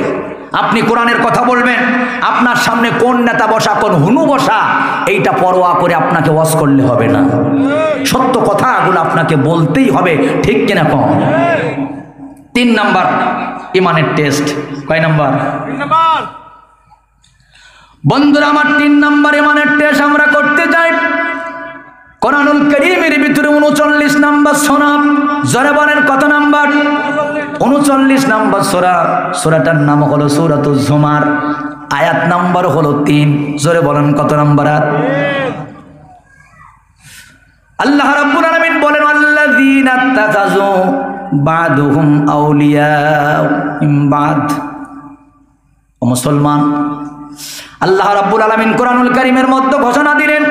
আপনি কোরআনের কথা বলবেন আপনার সামনে কোন নেতা বসা কোন হুনু বসা এইটা পরোয়া করে আপনাকে ওয়াজ করলে হবে না। সত্য কথাগুলো আপনাকে বলতেই হবে ঠিক কিনা কম? তিন নাম্বার ইমানের টেস্ট। কয় নাম্বার? নাম্বার। বন্ধুরা আমার তিন নাম্বার ইমানের টেস্ট আমরা করতে চাই। কোরআনুল করিমের ভিতরে উনচল্লিশ নাম্বার সোনা জরে বলেন কত নাম্বার? উনচল্লিশ নাম্বার সোরা, সোরাটার নাম হলো সুরাতুল জুমার, আয়াত নাম্বার হলো তিন, জোরে বলেন কত নাম্বার আয়াত? আল্লাহ রাব্বুল আলামিন বলেন, আল্লাযীনা তাখাযু বাদুহুম আউলিয়া বাদ। মুসলমান, আল্লাহ রাব্বুল আলামিন কোরআনুল কারীমের মধ্যে ঘোষণা দিলেন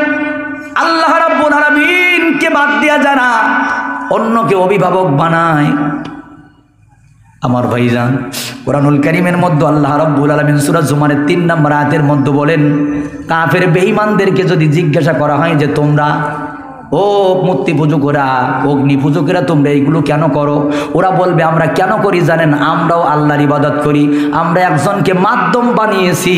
আল্লাহ রাব্বুল আলামিনকে বাদ দিয়া যারা অন্যকে অভিভাবক বানায়। আমার ভাইজান, কোরআনুল করিমের মধ্যে আল্লাহ রব্বুল আলমিন সুরাজ জুমানের তিন নম্বর আয়াতের মধ্যে বলেন, কাফের বেঈমানদেরকে যদি জিজ্ঞাসা করা হয় যে তোমরা ও মূর্তি পুজোকেরা, অগ্নি পুজোকেরা, তোমরা এইগুলো কেন করো? ওরা বলবে, আমরা কেন করি জানেন? আমরাও আল্লাহর ইবাদত করি। আমরা একজনকে মাধ্যম বানিয়েছি।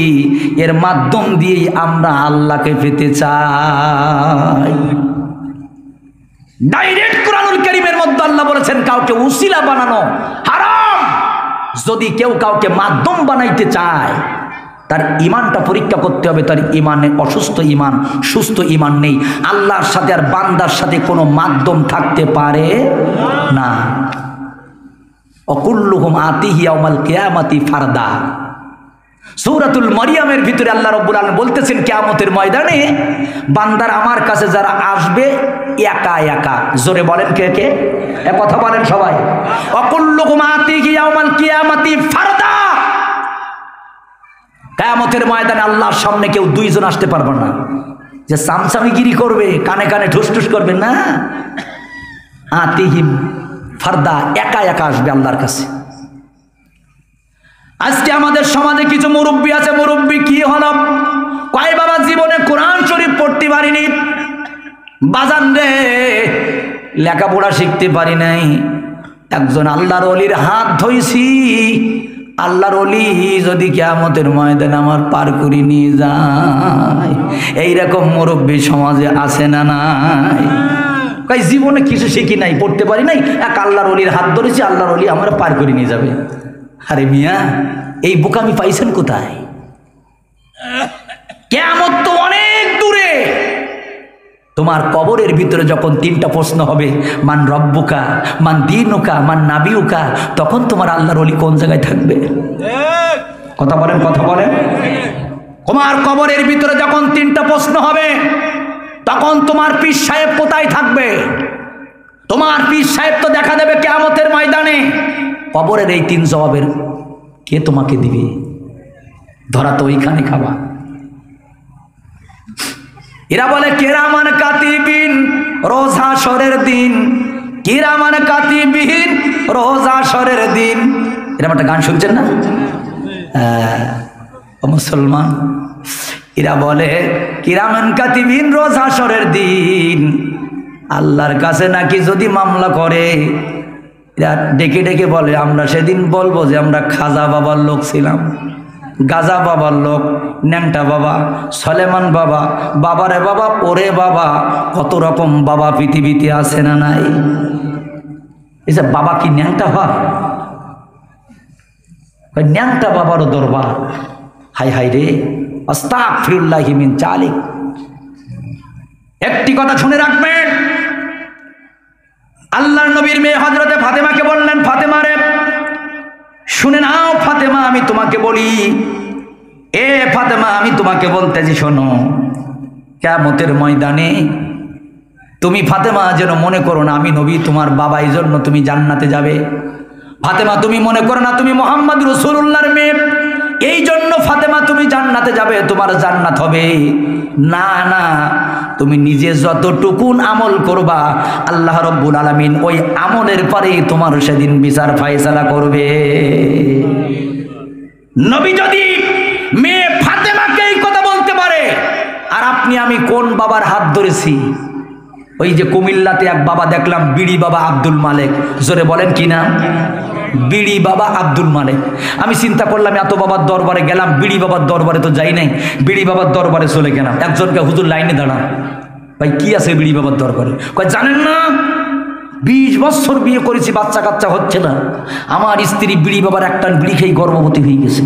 এর মাধ্যম দিয়েই আমরা আল্লাহকে পেতে চাই। ডাইরেক্ট কোরআনুল কারীমের মধ্যে আল্লাহ বলেছেন, কাউকে উসিলা বানানো হারাম। যদি কেউ কাউকে মাধ্যম বানাইতে চায় তার ইমানটা পরীক্ষা করতে হবে, তার ইমানে অসুস্থ ইমান, সুস্থ ইমান নেই। আল্লাহর সাথে আর বান্দার সাথে কোনো মাধ্যম থাকতে পারে না। অকুল্লুহুম আতিহিয়াউমাল কিয়ামাতি ফারদা। সৌরাতুল মরিয়ামের ভিতরে আল্লাহ রব্বুল আলম বলতেছেন, কেয়ামতের ময়দানে বান্দার আমার কাছে যারা আসবে, একা একা। জোরে বলেন কে কে? কথা বলেন সবাই। অকুল্লুকুমাতি কিয়ামাল কিয়ামাতি ফারদা। কেয়ামতের ময়দানে আল্লাহর সামনে কেউ দুইজন আসতে পারবে না। যে সামসামিগিরি করবে, কানে কানে ঠুস ঠুস করবে, না। আতিহিম, ফারদা, একা একা আসবে আল্লাহর কাছে। আজকে আমাদের সমাজে কিছু মুরব্বী আছে, মুরব্বী কি হল কয় বাবা, জীবনে কোরআন শরীফ পড়তে পারিনি। বাজান রে, লেখাপড়া শিখতে পারি নাই। একজন আল্লাহর অলির হাত ধইছি। আল্লাহর অলি যদি কেয়ামতের ময়দান আমার পার করে নিয়ে যায়, এইরকম মুরব্বী সমাজে আছে না নাই? তাই জীবনে কিছু শিখি নাই, পড়তে পারি নাই, এক আল্লাহর অলির হাত ধরেছি, আল্লাহর অলি আমার পার করে নিয়ে যাবে। আরে মিয়া, এই বোকামি পাইছেন কোথায়? কেমন তো তোমার কবরের ভিতরে যখন তিনটা প্রশ্ন হবে, মান রব্বুকা, মান দিনুকা, মান নাবিউকা, তখন তোমার আল্লাহর অলি কোন জায়গায় থাকবে? কথা বলেন কথা বলেন। তোমার কবরের ভিতরে যখন তিনটা প্রশ্ন হবে, তখন তোমার পীর সাহেব কোথায় থাকবে? তোমার পীর সাহেব তো দেখা দেবে কেয়ামতের ময়দানে। কবরের এই তিন জবাবের কে তোমাকে দিবে? ধরা তো ওইখানে খাবা। এরা বলে, কেরামান কাতিবিন, রোজ হাসরের দিন। কিরামান কাতিবিহীন, রোজ হাসরের দিন। এরকম একটা গান শুনছেন না? মুসলমান, এরা বলে, কিরামান কাতিবিন রোজ হাসরের দিন। আল্লাহর কাছে নাকি যদি মামলা করে, এরা ডেকে ডেকে বলে, আমরা সেদিন বলব যে আমরা খাজা বাবার লোক ছিলাম, গাজা বাবার লোক। ন্যাংটা বাবা, সলেমান বাবা, বাবারে বাবা, ওরে বাবা, কত রকম বাবা পৃথিবীতে আসে না নাই? যে বাবা কি ন্যাংটা হয় ন্যাংটা বাবারও দরবার। হাই হাই রে অস্তাক ফিরুল্লাহ হিমিন চালিক একটি কথা শুনে রাখবেন, আল্লাহর নবীর মেয়ে হজরতে ফাতেমাকে বললেন, ফাতেমা রে, শুনে নাও ফাতেমা, আমি তোমাকে বলি এ ফাতেমা, আমি তোমাকে বলতেছি, শোনো। কেমতের ময়দানে তুমি ফাতেমা যেন মনে করো না, আমি নবী, তোমার বাবা এই জন্য তুমি জান্নাতে যাবে। ফাতেমা, তুমি মনে করো না, তুমি মোহাম্মদ রসুল্লাহর মেয়ে। এই জন্য ফাতেমা, তুমি জান্নাতে যাবে, তোমার জান্নাত হবে। না না, তুমি নিজে যতটুকুন আমল করবা, আল্লাহ রব্বুল আলমিন ওই আমলের পরেই তোমার সেদিন বিচার ফায়সালা করবে। নবী যদি মেয়ে ফাতেমাকে এই কথা বলতে পারে। আর আপনি, আমি কোন বাবার হাত ধরেছি? ওই যে কুমিল্লাতে এক বাবা দেখলাম, বিড়ি বাবা আব্দুল মালেক। জোরে বলেন কি না বিড়ি বাবা আব্দুল মালেক। আমি চিন্তা করলাম, এত বাবার দরবারে গেলাম, বিড়ি বাবার দরবারে তো যাই নাই। বিড়ি বাবার দরবারে চলে গেলাম। একজনকে হুজুর লাইনে দাঁড়ান। ভাই, কি আছে বিড়ি বাবার দরবারে? কয়, জানেন না? বিশ বছর বিয়ে করেছি বাচ্চা কাচ্চা হচ্ছে না। আমার স্ত্রী বিড়ি বাবার একটা বিড়ি খেয়ে গর্ভবতী হয়ে গেছে।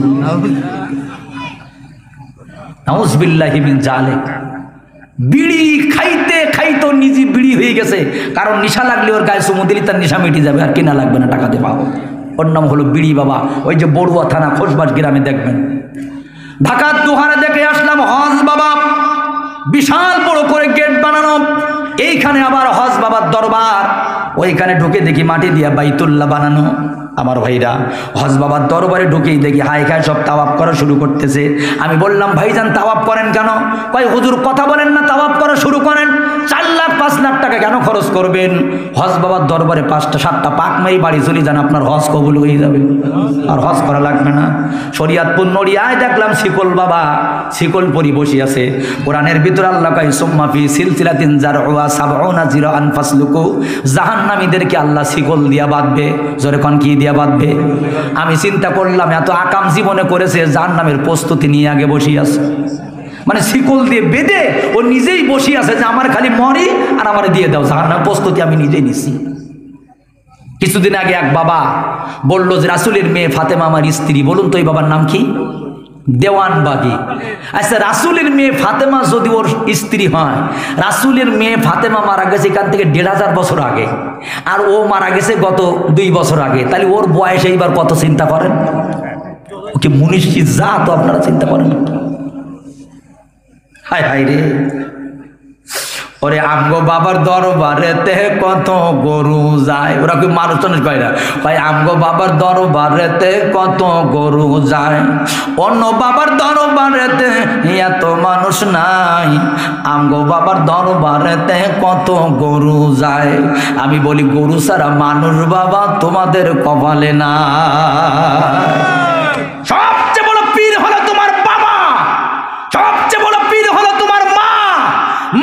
নাউজবিল্লাহিমিন জালেক। বিড়ি খাইতে খাইতো নিজে বিড়ি হয়ে গেছে। কারণ নিশা লাগলে ওর গায়ে চুমু দিলে তার নেশা মিটে যাবে, আর কেনা লাগবে না টাকা পাবো ওর নাম হলো বিড়ি বাবা। ওই যে বড়ুয়া থানা খোসবাস গ্রামে দেখবেন। ঢাকার দুহারে দেখে আসলাম হজ বাবা। বিশাল বড় করে গেট বানানো। এইখানে আবার হজ বাবার দরবার। ওইখানে ঢুকে দেখি মাটি দিয়া বাইতুল্লাহ বানানো। আমার ভাইরা। হজ বাবার দরবারে ঢুকেই দেখি, হায় খাই সব তাওয়াপ করা শুরু করতেছে। আমি বললাম, ভাইজান তাওয়াপ করেন কেন? কয়, হুজুর, কথা বলেন না তাওয়াপ করা শুরু করেন। চার লাখ, পাঁচ লাখ টাকা কেন খরচ করবেন? হজ বাবার দরবারে পাঁচটা, সাতটা পাক মেরি বাড়ি চলে যান, আপনার হজ কবুল হয়ে যাবে। আর হজ করা লাগবে না। শরিয়াতপুর নড়িয়ায় দেখলাম শিকল বাবা, শিকল পরি বসে আছে। কোরআনের ভিতরে আল্লাহ কয় সোম্মাফি সিলসিলাতিন যার ওয়া সাবউনা জিরো আনফাসলুকু জাহান্নামীদেরকে আল্লাহ শিকল দিয়া বাঁধবে। জোরে কোন কি দিয়া বাঁধবে। আমি চিন্তা করলাম, এত আকাম জীবনে করেছে যার নামের প্রস্তুতি নিয়ে আগে বসি আছে। মানে শিকল দিয়ে বেঁধে ও নিজেই বসি আছে যে আমার খালি মরি আর আমার দিয়ে দাও। যার নাম প্রস্তুতি আমি নিজেই নিছি। কিছুদিন আগে এক বাবা বলল যে, রাসুলের মেয়ে ফাতেমা, আমার স্ত্রী, বলুন তো এই বাবার নাম কি? দেওয়ানবাগি। আচ্ছা রাসুলের মেয়ে ফাতেমা যদি ওর স্ত্রী হয়, রাসুলের মেয়ে ফাতেমা মারা গেছে এখান থেকে দেড় হাজার বছর আগে। আর ও মারা গেছে গত দুই বছর আগে। তাহলে ওর বয়স এইবার কত চিন্তা করেন? ওকে মনীষী যা তো আপনারা চিন্তা করেন? হায় হায় রে। ওরে আমগো বাবার দরবারেতে কত গরু যায়। ওরা কি মানুষ টানুষ কয় না? ভাই, আমগো বাবার দরবারেতে কত গরু যায়। অন্য বাবার দরবারেতে এত মানুষ নাই। আমগো বাবার দরবারেতে কত গরু যায়। আমি বলি, গরু ছাড়া মানুষ বাবা তোমাদের কপালে না সবচেয়ে বড় পীর হলো তোমার বাবা সবচেয়ে বড় পীর হলো তোমার মা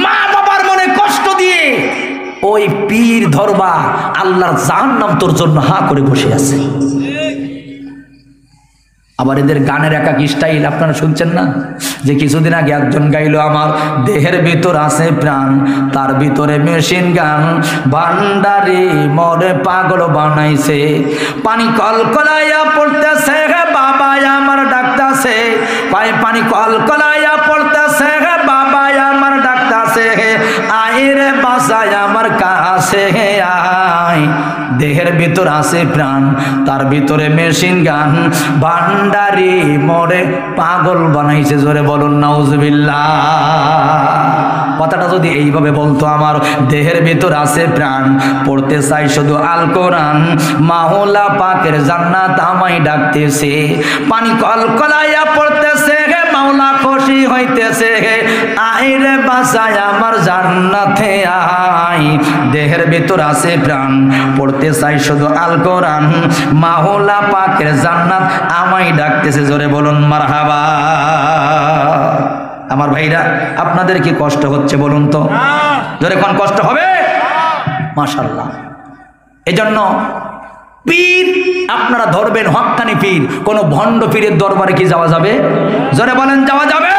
মা বাবার মনে কষ্ট দিয়ে ওই পীর ধরবা আল্লাহর জান নাম তোর জন্য হা করে বসে আছে। আবার এদের গানের একা কি স্টাইল আপনারা শুনছেন না? যে কিছুদিন আগে একজন গাইলো, আমার দেহের ভিতর আছে প্রাণ, তার ভিতরে মেশিন গান, ভান্ডারি মরে পাগল বানাইছে, পানি কল কলকলাইয়া পড়তেছে বাবা আমার ডাকতাছে পায়ে পানি কলকলাইয়া পড়তেছে হে বাবা আমার ডাকতাছে হে আয় বাসায় আমার কাছে আয়। দেহের ভিতর আছে প্রাণ, তার ভিতরে মেশিন গান। ভান্ডারি মরে পাগল বানাইছে, জোরে বলুন নাউজবিল্লা কথাটা যদি এইভাবে বলতো আমার, দেহের ভিতর আছে প্রাণ, পড়তে চাই শুধু আল কোরআন। মাহলা পাকের জান্নাত আমায় ডাকতেছে, পানি কলকলাইয়া পড়তেছে। মাওলা খুশি হইতেছে। হে আয় রে বাসায় আমার জান্নাতে আয়। দেহের ভিতর আছে প্রাণ পড়তে চাই শুধু আল কোরআন। মাহলা পাকের জান্নাত আমায় ডাকতেছে জোরে বলুন মারহাবা। আমার ভাইরা আপনাদের কি কষ্ট হচ্ছে বলুন তো? জোরে কোন কষ্ট হবে? মাশাল্লাহ এজন্য পীর, আপনারা ধরবেন হক্কানি পীর। কোন ভণ্ড পীরের দরবারে কি যাওয়া যাবে? জোরে বলেন, যাওয়া যাবে?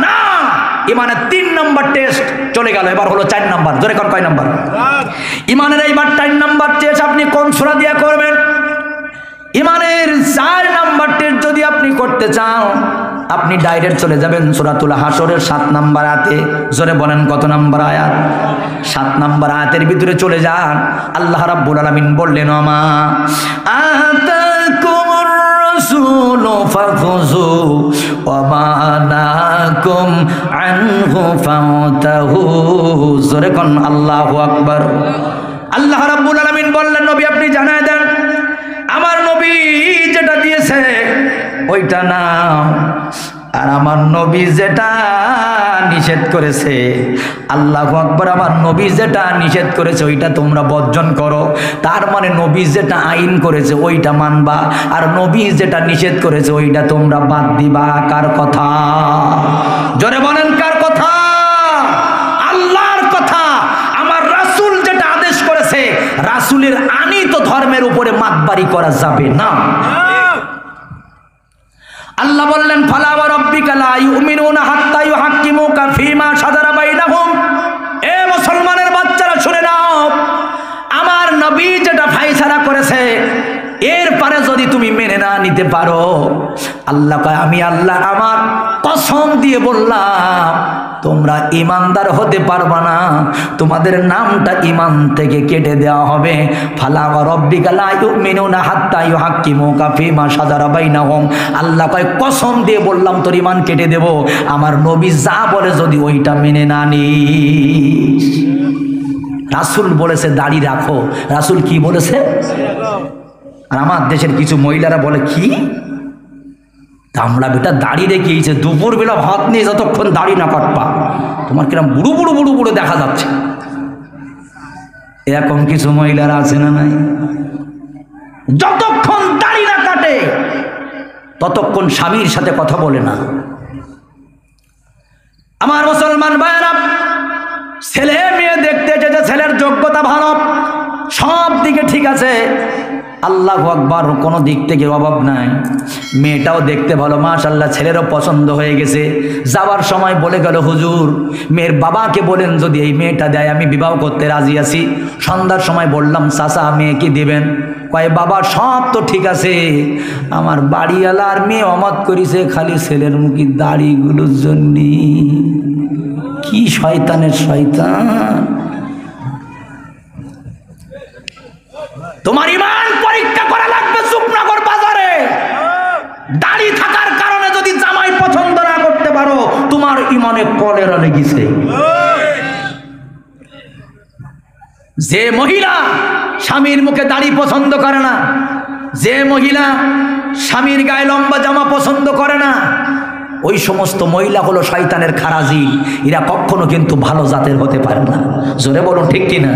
না! ইমানের তিন নম্বর টেস্ট চলে গেল, এবার হলো চার নম্বর। জোরে কর, কয় নম্বর? ইমানের এইবার চার নম্বর টেস্ট আপনি কোন সুরা দিয়া করবেন? ইমানের চার নাম্বার টেস্ট যদি আপনি করতে চান আপনি ডাইরেক্ট চলে যাবেন সুরাতুল হাসরের সাত নাম্বার আয়াতে। জোরে বলেন কত নাম্বার আয়াত? সাত নাম্বার আয়াতের ভিতরে চলে যান। আল্লাহ রাব্বুল আলামিন বললেন আমা আতাকুমুর রাসূলু ফাখুযু ওয়া মা নাকুম আনহু ফাতাহু জোরে কোন, আল্লাহু আকবার। আল্লাহ রাব্বুল আলামিন বললেন, নবী আপনি জানায় দেন, আমার নবী যেটা দিয়েছে ওইটা না। আর আমার নবী যেটা নিষেধ করেছে, আল্লাহ আকবর, আমার নবী যেটা নিষেধ করেছে, ওইটা তোমরা বর্জন করো। তার মানে নবী যেটা আইন করেছে, ওইটা মানবা। আর নবী যেটা নিষেধ করেছে, ওইটা তোমরা বাদ দিবা। কার কথা? জোরে বলেন, কার কথা? আল্লাহর কথা। আমার রাসূল যেটা আদেশ করেছে, রাসূলের আনিত ধর্মের উপরে মাতবাড়ি করা যাবে না। আল্লাহ বললেন ফালাওয়া রব্বিকা লা ইউমিনুনা হাত্তা ইউহাক্কিমুকা ফীমা সাদারা বাইনাহুম। এ মুসলমানের বাচ্চারা, শুনে নাও, আমার নবী যেটা ফাইসারা করেছে এরপরে যদি তুমি মেনে না নিতে পারো। আল্লাহ কয়, আমি আল্লাহ আমার কসম দিয়ে বললাম, তোমরা ইমানদার হতে পারবা না। তোমাদের নামটা ইমান থেকে কেটে দেওয়া হবে। ফালা ওয়া রাব্বিকা লা ইউমিনুনা হাত্তা ইউহাক্কিমুকা ফীমা শাজারা বাইনাহুম। আল্লাহ কয়, কসম দিয়ে বললাম, তোর ইমান কেটে দেব। আমার নবী যা বলে যদি ওইটা মেনে না নিস। রাসূল বলেছে দাড়ি রাখো। রাসূল কি বলেছে? আর আমার দেশের কিছু মহিলারা বলে, কি? আমরা বেটা, দাড়ি রেখেছে দুপুর বেলা ভাত নিয়ে যতক্ষণ দাড়ি না কাটপা তোমার কিরম বুড়ো বুড়ো বুড়ো বুড়ো দেখা যাচ্ছে? এরকম কিছু মহিলারা আছে না নাই? যতক্ষণ দাড়ি না কাটে, ততক্ষণ স্বামীর সাথে কথা বলে না। আমার মুসলমান ভাইয়েরা ছেলে মেয়ে দেখতে যেতে ছেলের যোগ্যতা ভালো, সব দিকে ঠিক আছে। আল্লাহ আকবার কোনো দিক থেকে অভাব নাই। মেয়েটাও দেখতে ভালো মাশাল্লাহ ছেলেরও পছন্দ হয়ে গেছে। যাওয়ার সময় বলে গেল, হুজুর, মেয়ের বাবাকে বলেন যদি এই মেয়েটা দেয়, আমি বিবাহ করতে রাজি আছি। সন্ধ্যার সময় বললাম, চাচা মেয়েকে দিবেন? কয়, বাবা, সব তো ঠিক আছে। আমার বাড়িওয়ালার মেয়ে অমত করিছে, খালি ছেলের মুখি দাড়িগুলোর জন্যে। কি শয়তানের শয়তান। তোমার ইমান পরীক্ষা করা লাগবে সুপনগর বাজারে। দাড়ি থাকার কারণে যদি জামাই পছন্দ না করতে পারো, তোমার ইমানে কলেরা লেগেছে। যে মহিলা স্বামীর মুখে দাড়ি পছন্দ করে না, যে মহিলা স্বামীর গায়ে লম্বা জামা পছন্দ করে না, ওই সমস্ত মহিলা হলো শয়তানের খারাজি। এরা কখনো কিন্তু ভালো জাতের হতে পারে না। জোরে বলো ঠিক কিনা?